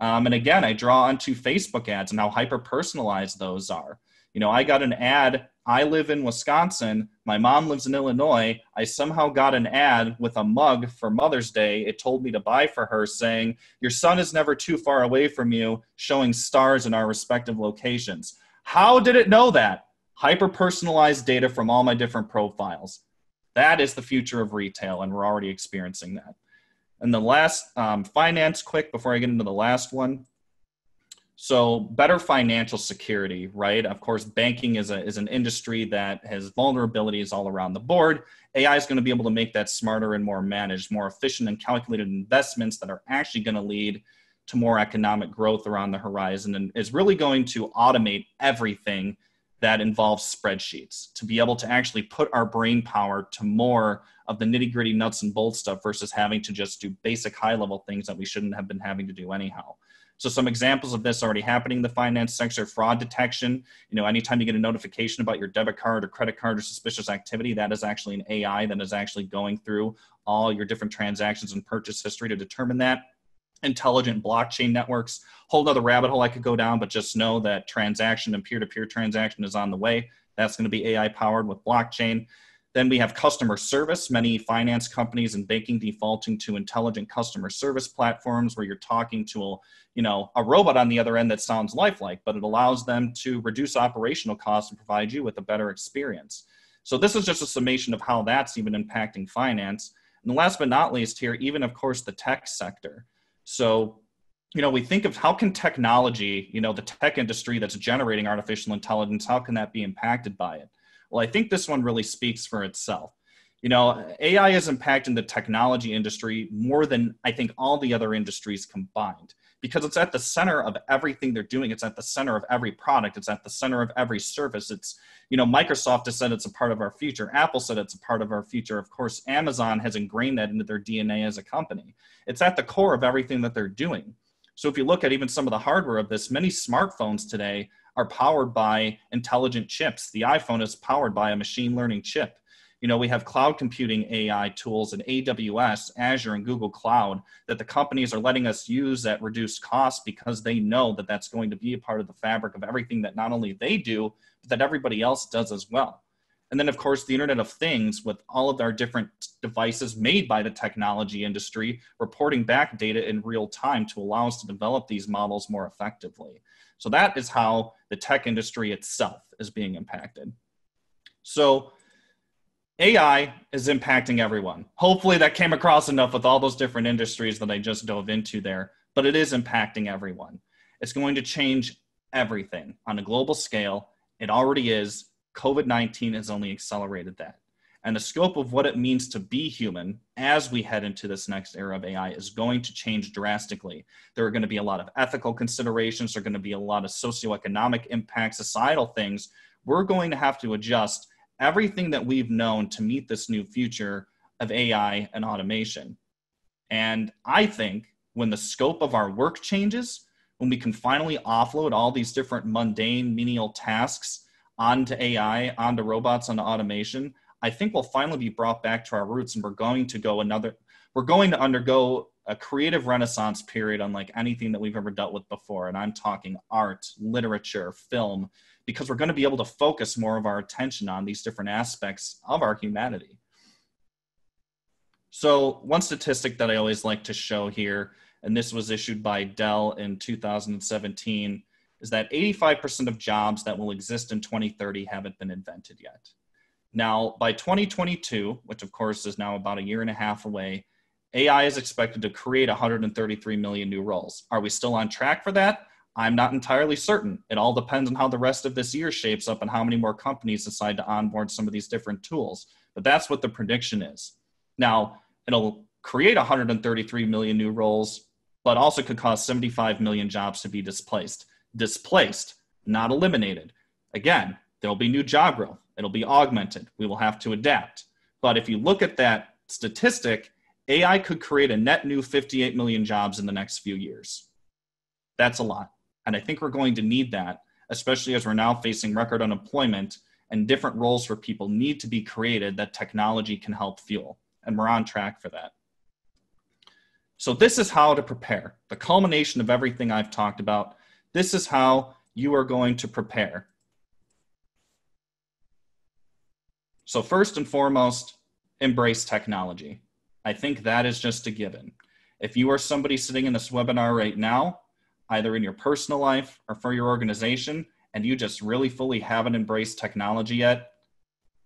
Um, and again, I draw onto Facebook ads and how hyper personalized those are. You know, I got an ad I live in Wisconsin. My mom lives in Illinois. I somehow got an ad with a mug for Mother's Day. It told me to buy for her, saying, Your son is never too far away from you, showing stars in our respective locations. How did it know that? Hyper personalized data from all my different profiles. That is the future of retail, and we're already experiencing that. And the last, um, finance quick before I get into the last one. So better financial security, right? Of course, banking is a is an industry that has vulnerabilities all around the board. AI is going to be able to make that smarter and more managed, more efficient and calculated investments that are actually going to lead to more economic growth around the horizon and is really going to automate everything that involves spreadsheets to be able to actually put our brain power to more of the nitty gritty nuts and bolts stuff versus having to just do basic high level things that we shouldn't have been having to do anyhow. So some examples of this already happening in the finance sector, fraud detection. You know, anytime you get a notification about your debit card or credit card or suspicious activity, that is actually an AI that is actually going through all your different transactions and purchase history to determine that. Intelligent blockchain networks, whole other rabbit hole I could go down, but just know that transaction and peer-to-peer transaction is on the way. That's going to be AI powered with blockchain Then we have customer service, many finance companies and banking defaulting to intelligent customer service platforms where you're talking to a, you know, a robot on the other end that sounds lifelike, but it allows them to reduce operational costs and provide you with a better experience. So this is just a summation of how that's even impacting finance. And last but not least here, even of course the tech sector. So you know, we think of how can technology, you know, the tech industry that's generating artificial intelligence, how can that be impacted by it? Well, I think this one really speaks for itself. You know, AI is impacting the technology industry more than I think all the other industries combined because it's at the center of everything they're doing. It's at the center of every product. It's at the center of every service. It's, you know, Microsoft has said it's a part of our future. Apple said it's a part of our future. Of course, Amazon has ingrained that into their DNA as a company. It's at the core of everything that they're doing. So if you look at even some of the hardware of this, many smartphones today are powered by intelligent chips. The iPhone is powered by a machine learning chip. You know, we have cloud computing AI tools and AWS, Azure, and Google Cloud that the companies are letting us use at reduced cost because they know that that's going to be a part of the fabric of everything that not only they do, but that everybody else does as well. And then, of course, the Internet of Things with all of our different devices made by the technology industry reporting back data in real time to allow us to develop these models more effectively. So that is how the tech industry itself is being impacted. So AI is impacting everyone. Hopefully that came across enough with all those different industries that I just dove into there, but it is impacting everyone. It's going to change everything on a global scale. It already is. COVID 19 has only accelerated that. And the scope of what it means to be human as we head into this next era of AI is going to change drastically. There are going to be a lot of ethical considerations, there are going to be a lot of socioeconomic impacts, societal things. We're going to have to adjust everything that we've known to meet this new future of AI and automation. And I think when the scope of our work changes, when we can finally offload all these different mundane, menial tasks onto AI, onto robots, onto automation, I think we'll finally be brought back to our roots and we're going to go another, we're going to undergo a creative renaissance period unlike anything that we've ever dealt with before. And I'm talking art, literature, film, because we're going to be able to focus more of our attention on these different aspects of our humanity. So, one statistic that I always like to show here, and this was issued by Dell in 2017, is that 85% of jobs that will exist in 2030 haven't been invented yet. Now, by 2022, which of course is now about a year and a half away, AI is expected to create 133 million new roles. Are we still on track for that? I'm not entirely certain. It all depends on how the rest of this year shapes up and how many more companies decide to onboard some of these different tools. But that's what the prediction is. Now, it'll create 133 million new roles, but also could cause 75 million jobs to be displaced. Displaced, not eliminated. Again, there'll be new job growth. It'll be augmented. We will have to adapt. But if you look at that statistic, AI could create a net new 58 million jobs in the next few years. That's a lot. And I think we're going to need that, especially as we're now facing record unemployment and different roles for people need to be created that technology can help fuel. And we're on track for that. So, this is how to prepare the culmination of everything I've talked about. This is how you are going to prepare. So, first and foremost, embrace technology. I think that is just a given. If you are somebody sitting in this webinar right now, either in your personal life or for your organization, and you just really fully haven't embraced technology yet,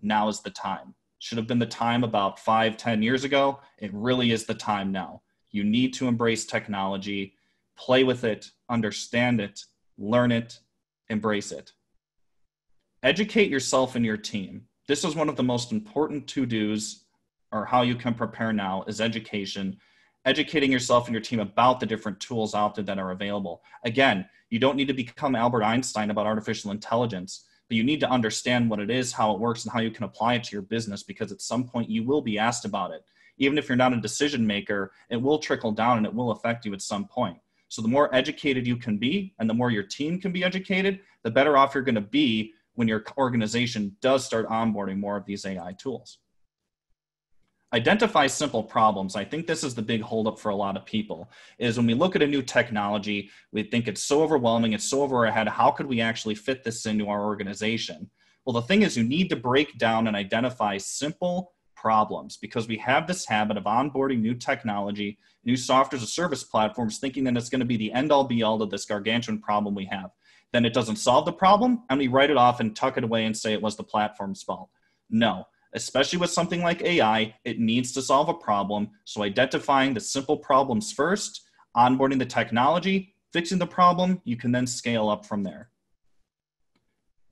now is the time. Should have been the time about five, ten years ago. It really is the time now. You need to embrace technology, play with it, understand it, learn it, embrace it. Educate yourself and your team this is one of the most important to dos or how you can prepare now is education educating yourself and your team about the different tools out there that are available. Again you don't need to become albert einstein about artificial intelligence but you need to understand what it is how it works and how you can apply it to your business because at some point you will be asked about it. Even if you're not a decision maker it will trickle down and it will affect you at some point. So the more educated you can be and the more your team can be educated the better off you're going to be when your organization does start onboarding more of these AI tools. Identify simple problems. I think this is the big holdup for a lot of people is when we look at a new technology, we think it's so overwhelming, it's so over our head. How could we actually fit this into our organization? Well, the thing is, you need to break down and identify simple problems because we have this habit of onboarding new technology, new software as a service platforms, thinking that it's going to be the end all be all to this gargantuan problem we have. Then it doesn't solve the problem, and we write it off and tuck it away and say it was the platform's fault. No, especially with something like AI, it needs to solve a problem. So identifying the simple problems first, onboarding the technology, fixing the problem, you can then scale up from there.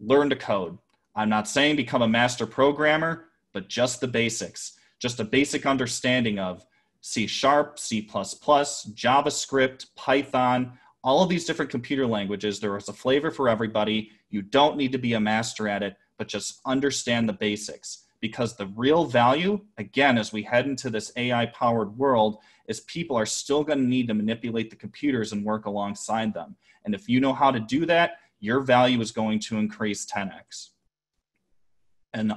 Learn to code. I'm not saying become a master programmer, but just the basics, just a basic understanding of C sharp, C, JavaScript, Python, all of these different computer languages. There is a flavor for everybody. You don't need to be a master at it, but just understand the basics. Because the real value, again, as we head into this AI powered world, is people are still going to need to manipulate the computers and work alongside them. And if you know how to do that, your value is going to increase 10x. And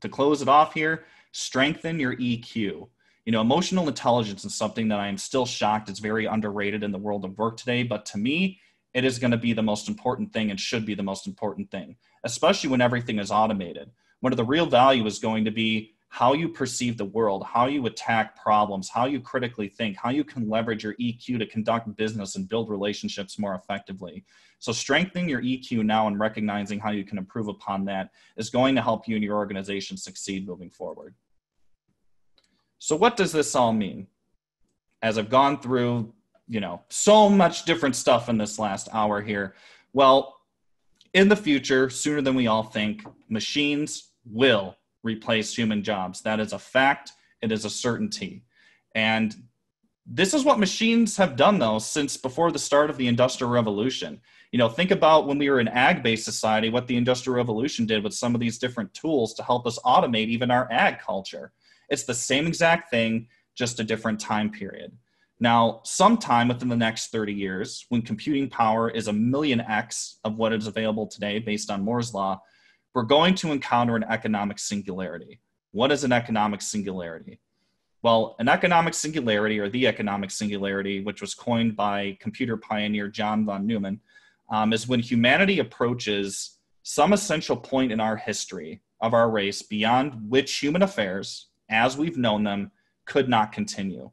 to close it off here, strengthen your EQ. You know, emotional intelligence is something that I am still shocked is very underrated in the world of work today. But to me, it is going to be the most important thing and should be the most important thing, especially when everything is automated. One of the real value is going to be how you perceive the world, how you attack problems, how you critically think, how you can leverage your EQ to conduct business and build relationships more effectively. So, strengthening your EQ now and recognizing how you can improve upon that is going to help you and your organization succeed moving forward. So, what does this all mean? As I've gone through, you know, so much different stuff in this last hour here. Well, in the future, sooner than we all think, machines will replace human jobs. That is a fact, it is a certainty. And this is what machines have done, though, since before the start of the Industrial Revolution. You know, think about when we were an ag based society, what the Industrial Revolution did with some of these different tools to help us automate even our ag culture. It's the same exact thing, just a different time period. Now, sometime within the next 30 years, when computing power is a million X of what is available today based on Moore's Law, we're going to encounter an economic singularity. What is an economic singularity? Well, an economic singularity, or the economic singularity, which was coined by computer pioneer John von Neumann, um, is when humanity approaches some essential point in our history of our race beyond which human affairs, as we've known them, could not continue.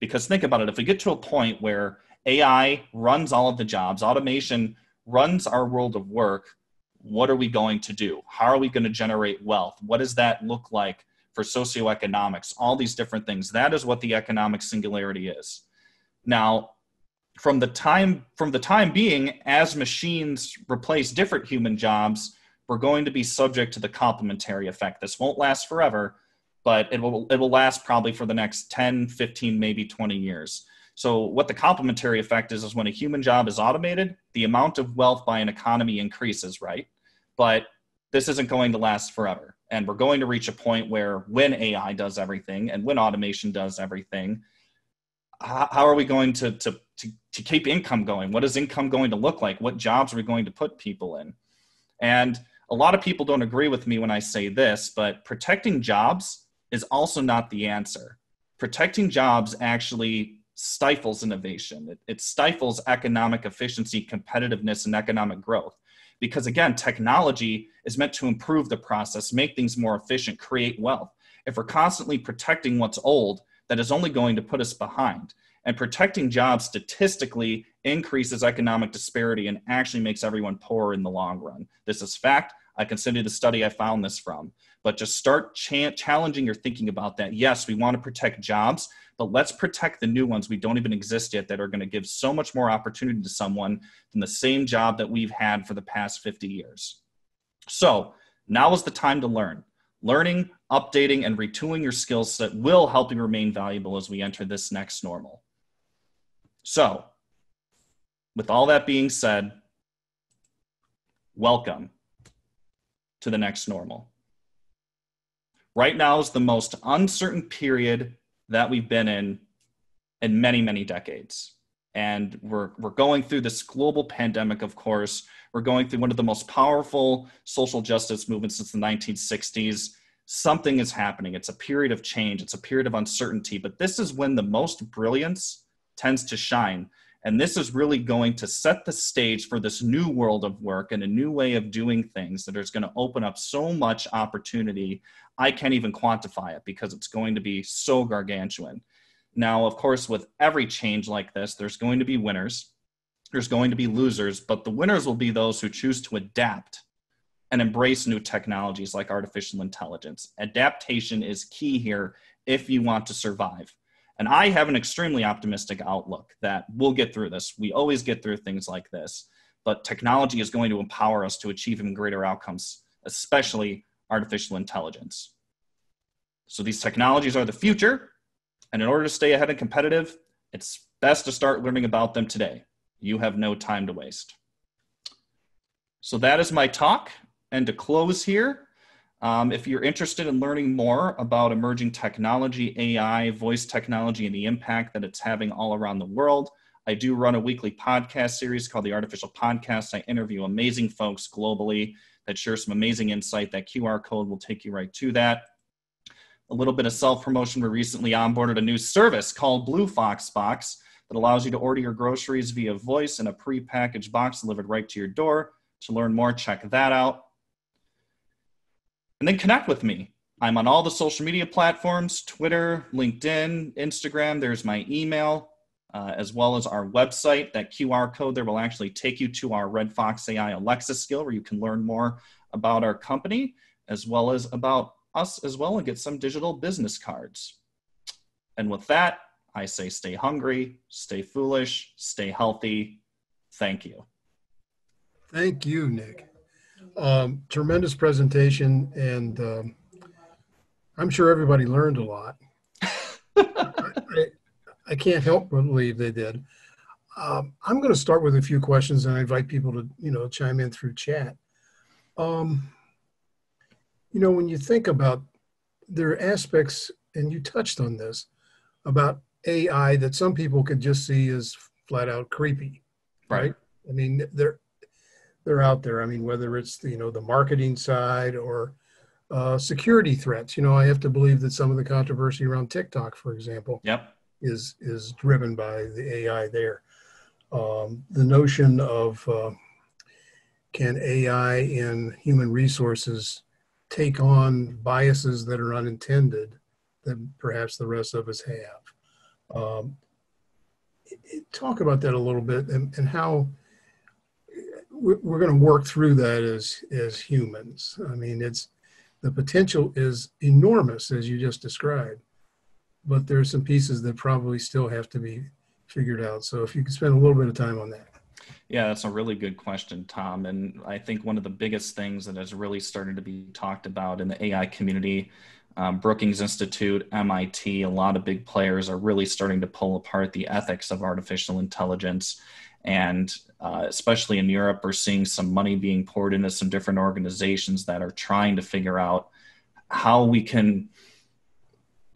Because think about it if we get to a point where AI runs all of the jobs, automation runs our world of work, what are we going to do? How are we going to generate wealth? What does that look like for socioeconomics? All these different things. That is what the economic singularity is. Now, from the time from the time being, as machines replace different human jobs, we're going to be subject to the complementary effect. This won't last forever, but it will it will last probably for the next 10, 15, maybe 20 years. So what the complementary effect is is when a human job is automated, the amount of wealth by an economy increases, right? But this isn't going to last forever. And we're going to reach a point where when AI does everything and when automation does everything, how, are we going to, to, to, to keep income going? What is income going to look like? What jobs are we going to put people in? And a lot of people don't agree with me when I say this, but protecting jobs is also not the answer. Protecting jobs actually stifles innovation. It, it, stifles economic efficiency, competitiveness, and economic growth. Because again, technology is meant to improve the process, make things more efficient, create wealth. If we're constantly protecting what's old, that is only going to put us behind. And protecting jobs statistically increases economic disparity and actually makes everyone poorer in the long run. This is fact. I you the study I found this from. But just start ch- challenging your thinking about that. Yes, we want to protect jobs, but let's protect the new ones we don't even exist yet that are going to give so much more opportunity to someone than the same job that we've had for the past 50 years. So now is the time to learn. Learning, updating, and retooling your skill set will help you remain valuable as we enter this next normal. So, with all that being said, welcome to the next normal. Right now is the most uncertain period that we've been in in many, many decades. And we're, we're going through this global pandemic, of course. We're going through one of the most powerful social justice movements since the 1960s. Something is happening. It's a period of change, it's a period of uncertainty. But this is when the most brilliance tends to shine. And this is really going to set the stage for this new world of work and a new way of doing things that is going to open up so much opportunity. I can't even quantify it because it's going to be so gargantuan. Now, of course, with every change like this, there's going to be winners, there's going to be losers, but the winners will be those who choose to adapt and embrace new technologies like artificial intelligence. Adaptation is key here if you want to survive. And I have an extremely optimistic outlook that we'll get through this. We always get through things like this, but technology is going to empower us to achieve even greater outcomes, especially artificial intelligence. So these technologies are the future, and in order to stay ahead and competitive, it's best to start learning about them today. You have no time to waste. So that is my talk. And to close here, um, if you're interested in learning more about emerging technology, AI, voice technology, and the impact that it's having all around the world, I do run a weekly podcast series called The Artificial Podcast. I interview amazing folks globally that share some amazing insight. That QR code will take you right to that. A little bit of self promotion. We recently onboarded a new service called Blue Fox Box that allows you to order your groceries via voice in a pre packaged box delivered right to your door. To learn more, check that out and then connect with me. I'm on all the social media platforms Twitter, LinkedIn, Instagram. There's my email, uh, as well as our website. That QR code there will actually take you to our RedFox AI Alexa skill where you can learn more about our company, as well as about us as well, and get some digital business cards. And with that, I say stay hungry, stay foolish, stay healthy. Thank you. Thank you, Nick. Um, tremendous presentation, and um, I'm sure everybody learned a lot. I, I, can't help but believe they did. Um, I'm going to start with a few questions, and I invite people to you know chime in through chat. Um, you know, when you think about there are aspects, and you touched on this about AI that some people could just see as flat out creepy, right? right? I mean, there they're out there. I mean, whether it's the, you know the marketing side or uh, security threats. You know, I have to believe that some of the controversy around TikTok, for example, yep. is is driven by the AI there. Um, the notion of uh, can AI in human resources take on biases that are unintended that perhaps the rest of us have. Um, talk about that a little bit and, and how we're going to work through that as as humans. I mean, it's the potential is enormous as you just described, but there are some pieces that probably still have to be figured out. So if you could spend a little bit of time on that. Yeah, that's a really good question, Tom. And I think one of the biggest things that has really started to be talked about in the AI community, um, Brookings Institute, MIT, a lot of big players are really starting to pull apart the ethics of artificial intelligence and uh, especially in Europe, we're seeing some money being poured into some different organizations that are trying to figure out how we can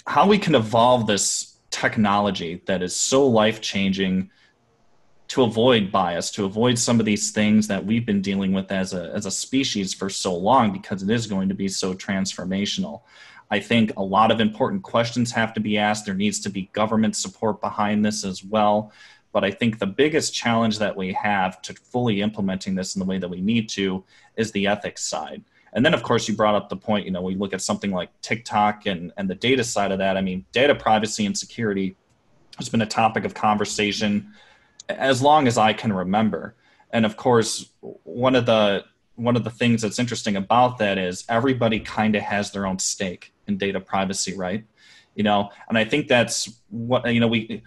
how we can evolve this technology that is so life changing to avoid bias, to avoid some of these things that we've been dealing with as a as a species for so long, because it is going to be so transformational. I think a lot of important questions have to be asked. There needs to be government support behind this as well. But I think the biggest challenge that we have to fully implementing this in the way that we need to is the ethics side. And then, of course, you brought up the point, you know, we look at something like TikTok and, and the data side of that. I mean, data privacy and security has been a topic of conversation as long as I can remember. And of course, one of the one of the things that's interesting about that is everybody kind of has their own stake in data privacy, right? You know, and I think that's what you know we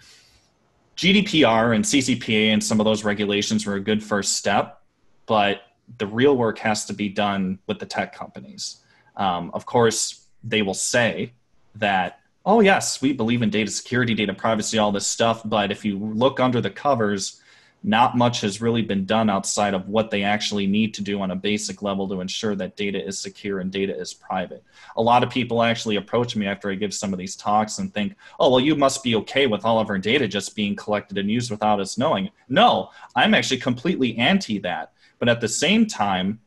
GDPR and CCPA and some of those regulations were a good first step, but the real work has to be done with the tech companies. Um, of course, they will say that, oh, yes, we believe in data security, data privacy, all this stuff. But if you look under the covers, not much has really been done outside of what they actually need to do on a basic level to ensure that data is secure and data is private. A lot of people actually approach me after I give some of these talks and think, oh, well, you must be okay with all of our data just being collected and used without us knowing. No, I'm actually completely anti that. But at the same time,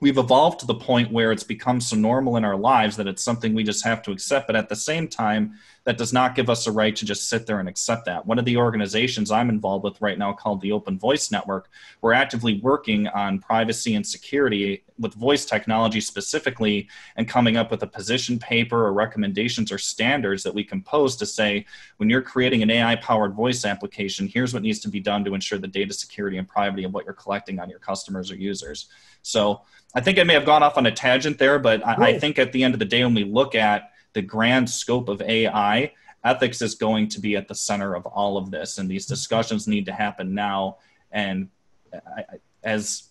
we've evolved to the point where it's become so normal in our lives that it's something we just have to accept. But at the same time, that does not give us a right to just sit there and accept that. One of the organizations I'm involved with right now, called the Open Voice Network, we're actively working on privacy and security with voice technology specifically and coming up with a position paper or recommendations or standards that we can pose to say when you're creating an AI powered voice application, here's what needs to be done to ensure the data security and privacy of what you're collecting on your customers or users. So I think I may have gone off on a tangent there, but I, I think at the end of the day, when we look at the grand scope of AI, ethics is going to be at the center of all of this, and these discussions need to happen now. And uh, I, as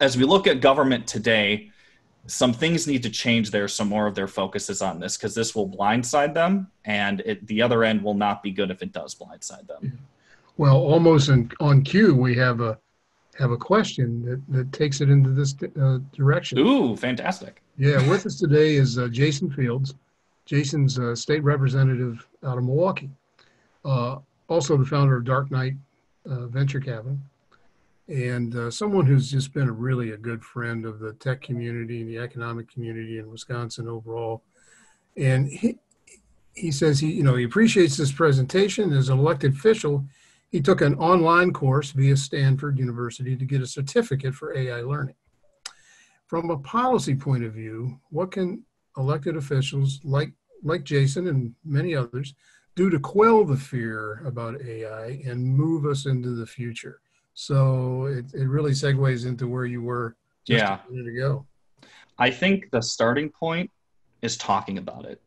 as we look at government today, some things need to change there. Some more of their focus is on this because this will blindside them, and it, the other end will not be good if it does blindside them. Well, almost in, on cue, we have a have a question that, that takes it into this uh, direction. Ooh, fantastic! Yeah, with us today is uh, Jason Fields. Jason's a state representative out of Milwaukee, uh, also the founder of Dark Knight uh, Venture Capital and uh, someone who's just been a really a good friend of the tech community and the economic community in Wisconsin overall. And he he says he you know he appreciates this presentation as an elected official. He took an online course via Stanford University to get a certificate for AI learning. From a policy point of view, what can elected officials like like Jason and many others do to quell the fear about AI and move us into the future? So it, it really segues into where you were just yeah. a minute ago. I think the starting point is talking about it.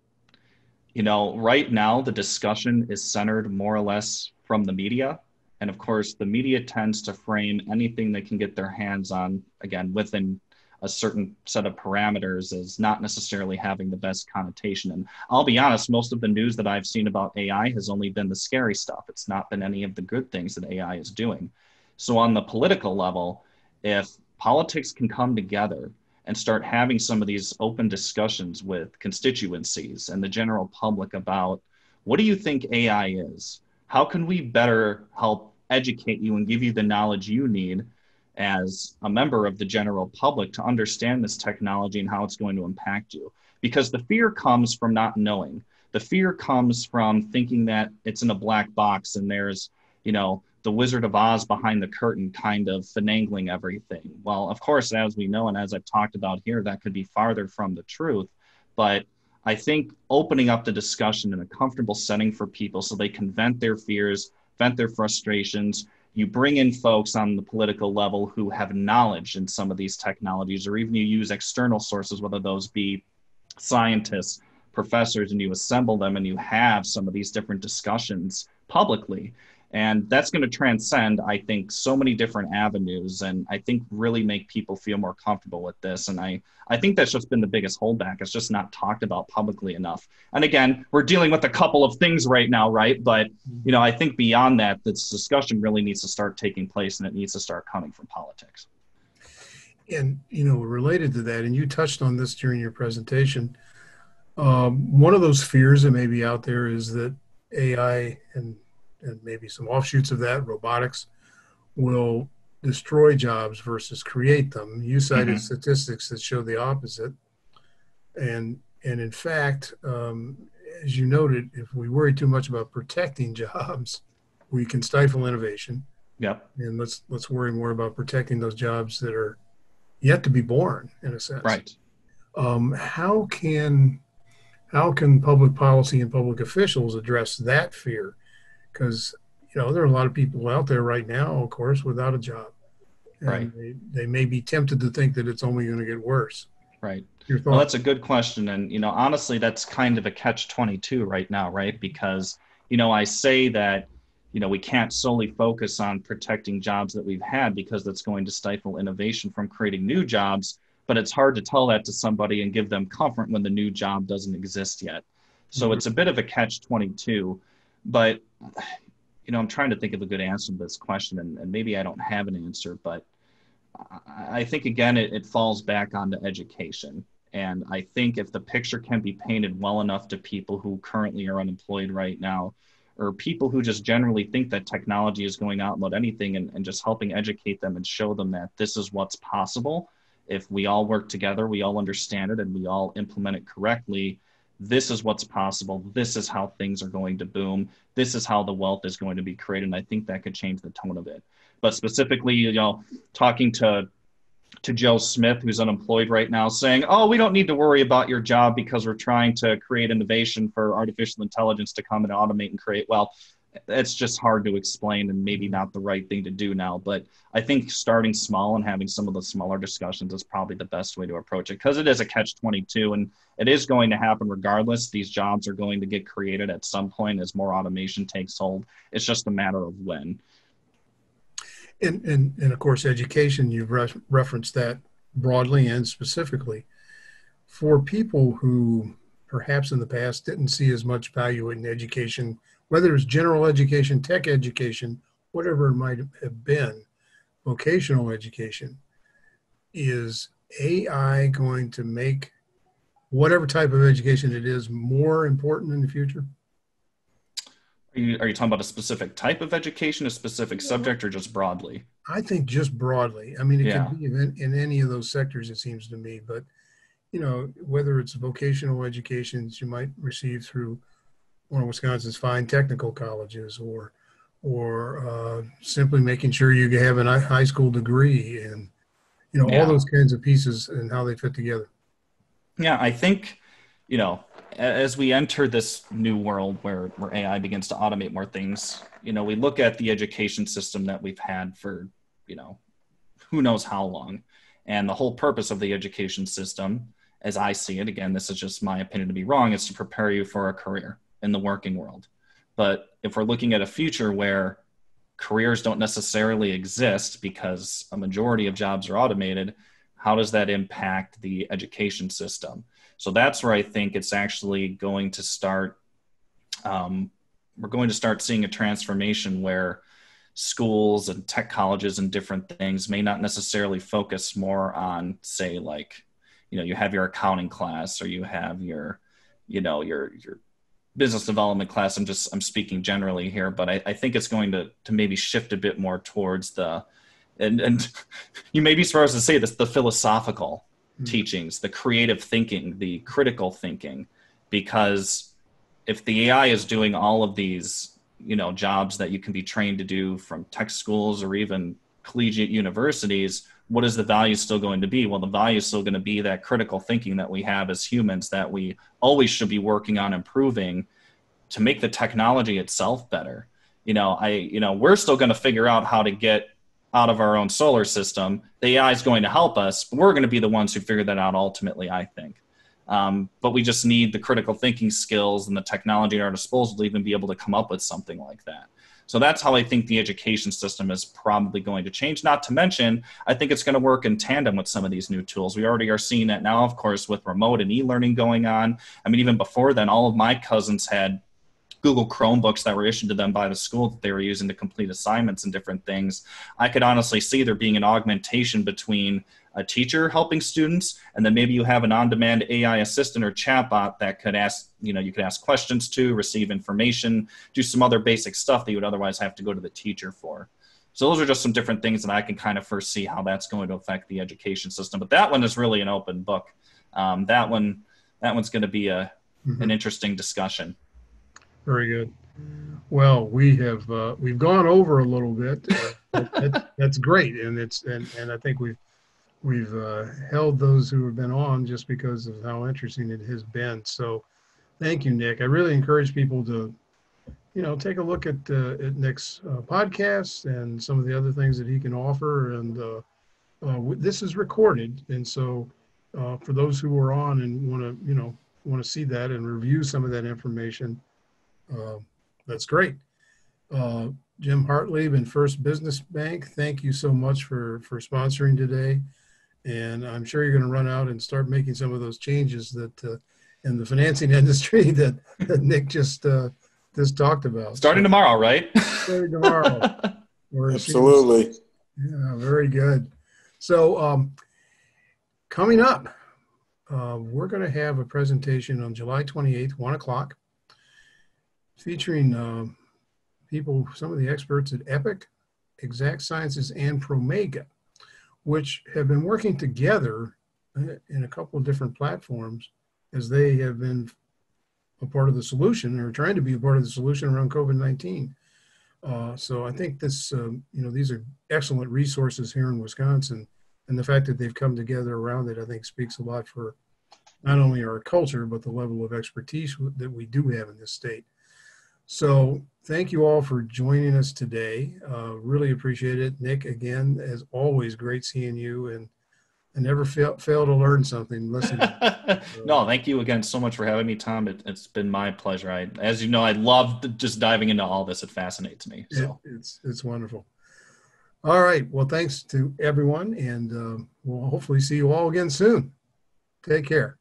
You know, right now the discussion is centered more or less from the media. And of course, the media tends to frame anything they can get their hands on, again, within a certain set of parameters as not necessarily having the best connotation. And I'll be honest, most of the news that I've seen about AI has only been the scary stuff. It's not been any of the good things that AI is doing. So, on the political level, if politics can come together and start having some of these open discussions with constituencies and the general public about what do you think AI is? How can we better help educate you and give you the knowledge you need as a member of the general public to understand this technology and how it's going to impact you? Because the fear comes from not knowing. The fear comes from thinking that it's in a black box and there's, you know, the Wizard of Oz behind the curtain kind of finagling everything. Well, of course, as we know, and as I've talked about here, that could be farther from the truth. But I think opening up the discussion in a comfortable setting for people so they can vent their fears, vent their frustrations. You bring in folks on the political level who have knowledge in some of these technologies, or even you use external sources, whether those be scientists, professors, and you assemble them and you have some of these different discussions publicly and that's going to transcend i think so many different avenues and i think really make people feel more comfortable with this. And i i think that's just been the biggest holdback it's just not talked about publicly enough. And again we're dealing with a couple of things right now right? But you know i think beyond that this discussion really needs to start taking place and it needs to start coming from politics. And you know related to that and you touched on this during your presentation um, one of those fears that may be out there is that ai and and maybe some offshoots of that, robotics, will destroy jobs versus create them. You cited mm-hmm. statistics that show the opposite, and and in fact, um, as you noted, if we worry too much about protecting jobs, we can stifle innovation. Yep. And let's let's worry more about protecting those jobs that are yet to be born, in a sense. Right. Um, how can how can public policy and public officials address that fear? Because you know there are a lot of people out there right now, of course, without a job. And right. They, they may be tempted to think that it's only going to get worse. Right. Well, that's a good question, and you know, honestly, that's kind of a catch twenty two right now, right? Because you know, I say that you know we can't solely focus on protecting jobs that we've had because that's going to stifle innovation from creating new jobs but it's hard to tell that to somebody and give them comfort when the new job doesn't exist yet so mm-hmm. it's a bit of a catch 22 but you know, I'm trying to think of a good answer to this question, and, and maybe I don't have an answer, but I, I think again it, it falls back onto education. And I think if the picture can be painted well enough to people who currently are unemployed right now, or people who just generally think that technology is going out about anything and, and just helping educate them and show them that this is what's possible. If we all work together, we all understand it, and we all implement it correctly, this is what's possible. This is how things are going to boom. This is how the wealth is going to be created. And I think that could change the tone of it. But specifically, you know, talking to to Joe Smith, who's unemployed right now, saying, "Oh, we don't need to worry about your job because we're trying to create innovation for artificial intelligence to come and automate and create." Well, it's just hard to explain and maybe not the right thing to do now. But I think starting small and having some of the smaller discussions is probably the best way to approach it because it is a catch 22 and it is going to happen regardless. These jobs are going to get created at some point as more automation takes hold. It's just a matter of when. And, and, and of course, education, you've re- referenced that broadly and specifically. For people who perhaps in the past didn't see as much value in education whether it's general education, tech education, whatever it might have been, vocational education, is AI going to make whatever type of education it is more important in the future? Are you, are you talking about a specific type of education, a specific subject, or just broadly? I think just broadly. I mean, it yeah. can be in, in any of those sectors, it seems to me. But, you know, whether it's vocational educations you might receive through one of Wisconsin's fine technical colleges, or or uh, simply making sure you have a high school degree, and you know yeah. all those kinds of pieces and how they fit together. Yeah, I think you know as we enter this new world where where AI begins to automate more things, you know, we look at the education system that we've had for you know who knows how long, and the whole purpose of the education system as I see it, again, this is just my opinion to be wrong, is to prepare you for a career in the working world. But if we're looking at a future where careers don't necessarily exist because a majority of jobs are automated, how does that impact the education system? So that's where I think it's actually going to start. Um, we're going to start seeing a transformation where schools and tech colleges and different things may not necessarily focus more on, say, like, you know, you have your accounting class or you have your, you know, your your business development class i'm just i'm speaking generally here but i, I think it's going to to maybe shift a bit more towards the and and you may be surprised to say this the philosophical mm-hmm. teachings the creative thinking the critical thinking because if the ai is doing all of these you know jobs that you can be trained to do from tech schools or even collegiate universities what is the value still going to be? Well, the value is still going to be that critical thinking that we have as humans that we always should be working on improving to make the technology itself better. You know, I, you know, we're still going to figure out how to get out of our own solar system. The AI is going to help us, but we're going to be the ones who figure that out ultimately, I think. Um, but we just need the critical thinking skills and the technology at our disposal to even be able to come up with something like that. So that's how I think the education system is probably going to change. Not to mention, I think it's going to work in tandem with some of these new tools. We already are seeing that now, of course, with remote and e learning going on. I mean, even before then, all of my cousins had Google Chromebooks that were issued to them by the school that they were using to complete assignments and different things. I could honestly see there being an augmentation between a teacher helping students, and then maybe you have an on-demand AI assistant or chatbot that could ask, you know, you could ask questions to, receive information, do some other basic stuff that you would otherwise have to go to the teacher for. So those are just some different things that I can kind of first see how that's going to affect the education system. But that one is really an open book. Um, that one, that one's going to be a mm-hmm. an interesting discussion. Very good. Well, we have uh, we've gone over a little bit. Uh, that, that's great, and it's and and I think we've we've uh, held those who have been on just because of how interesting it has been. So, thank you, Nick. I really encourage people to, you know, take a look at uh, at Nick's uh, podcast and some of the other things that he can offer. And uh, uh, this is recorded, and so uh, for those who are on and want to, you know, want to see that and review some of that information, that's great. Jim Hartlieb and First Business Bank, thank you so much for for sponsoring today and I'm sure you're going to run out and start making some of those changes that uh, in the financing industry that, that Nick just uh, just talked about. Starting so, tomorrow, right? Starting tomorrow. Absolutely. Yeah, very good. So um, coming up, uh, we're going to have a presentation on July 28th, one o'clock, featuring uh, people, some of the experts at Epic, Exact Sciences, and Promega which have been working together uh, in a couple of different platforms as they have been a part of the solution or trying to be a part of the solution around COVID 19. Uh, so I think this, um, you know, these are excellent resources here in Wisconsin, and the fact that they've come together around it, I think, speaks a lot for not only our culture but the level of expertise that we do have in this state. So thank you all for joining us today. Uh, really appreciate it, Nick. Again, as always, great seeing you, and I never fail, fail to learn something. Listen. no, thank you again so much for having me, Tom. It, has been my pleasure. I, as you know, I love just diving into all this. It fascinates me. So it, it's it's wonderful. All right. Well, thanks to everyone, and uh, we'll hopefully see you all again soon. Take care.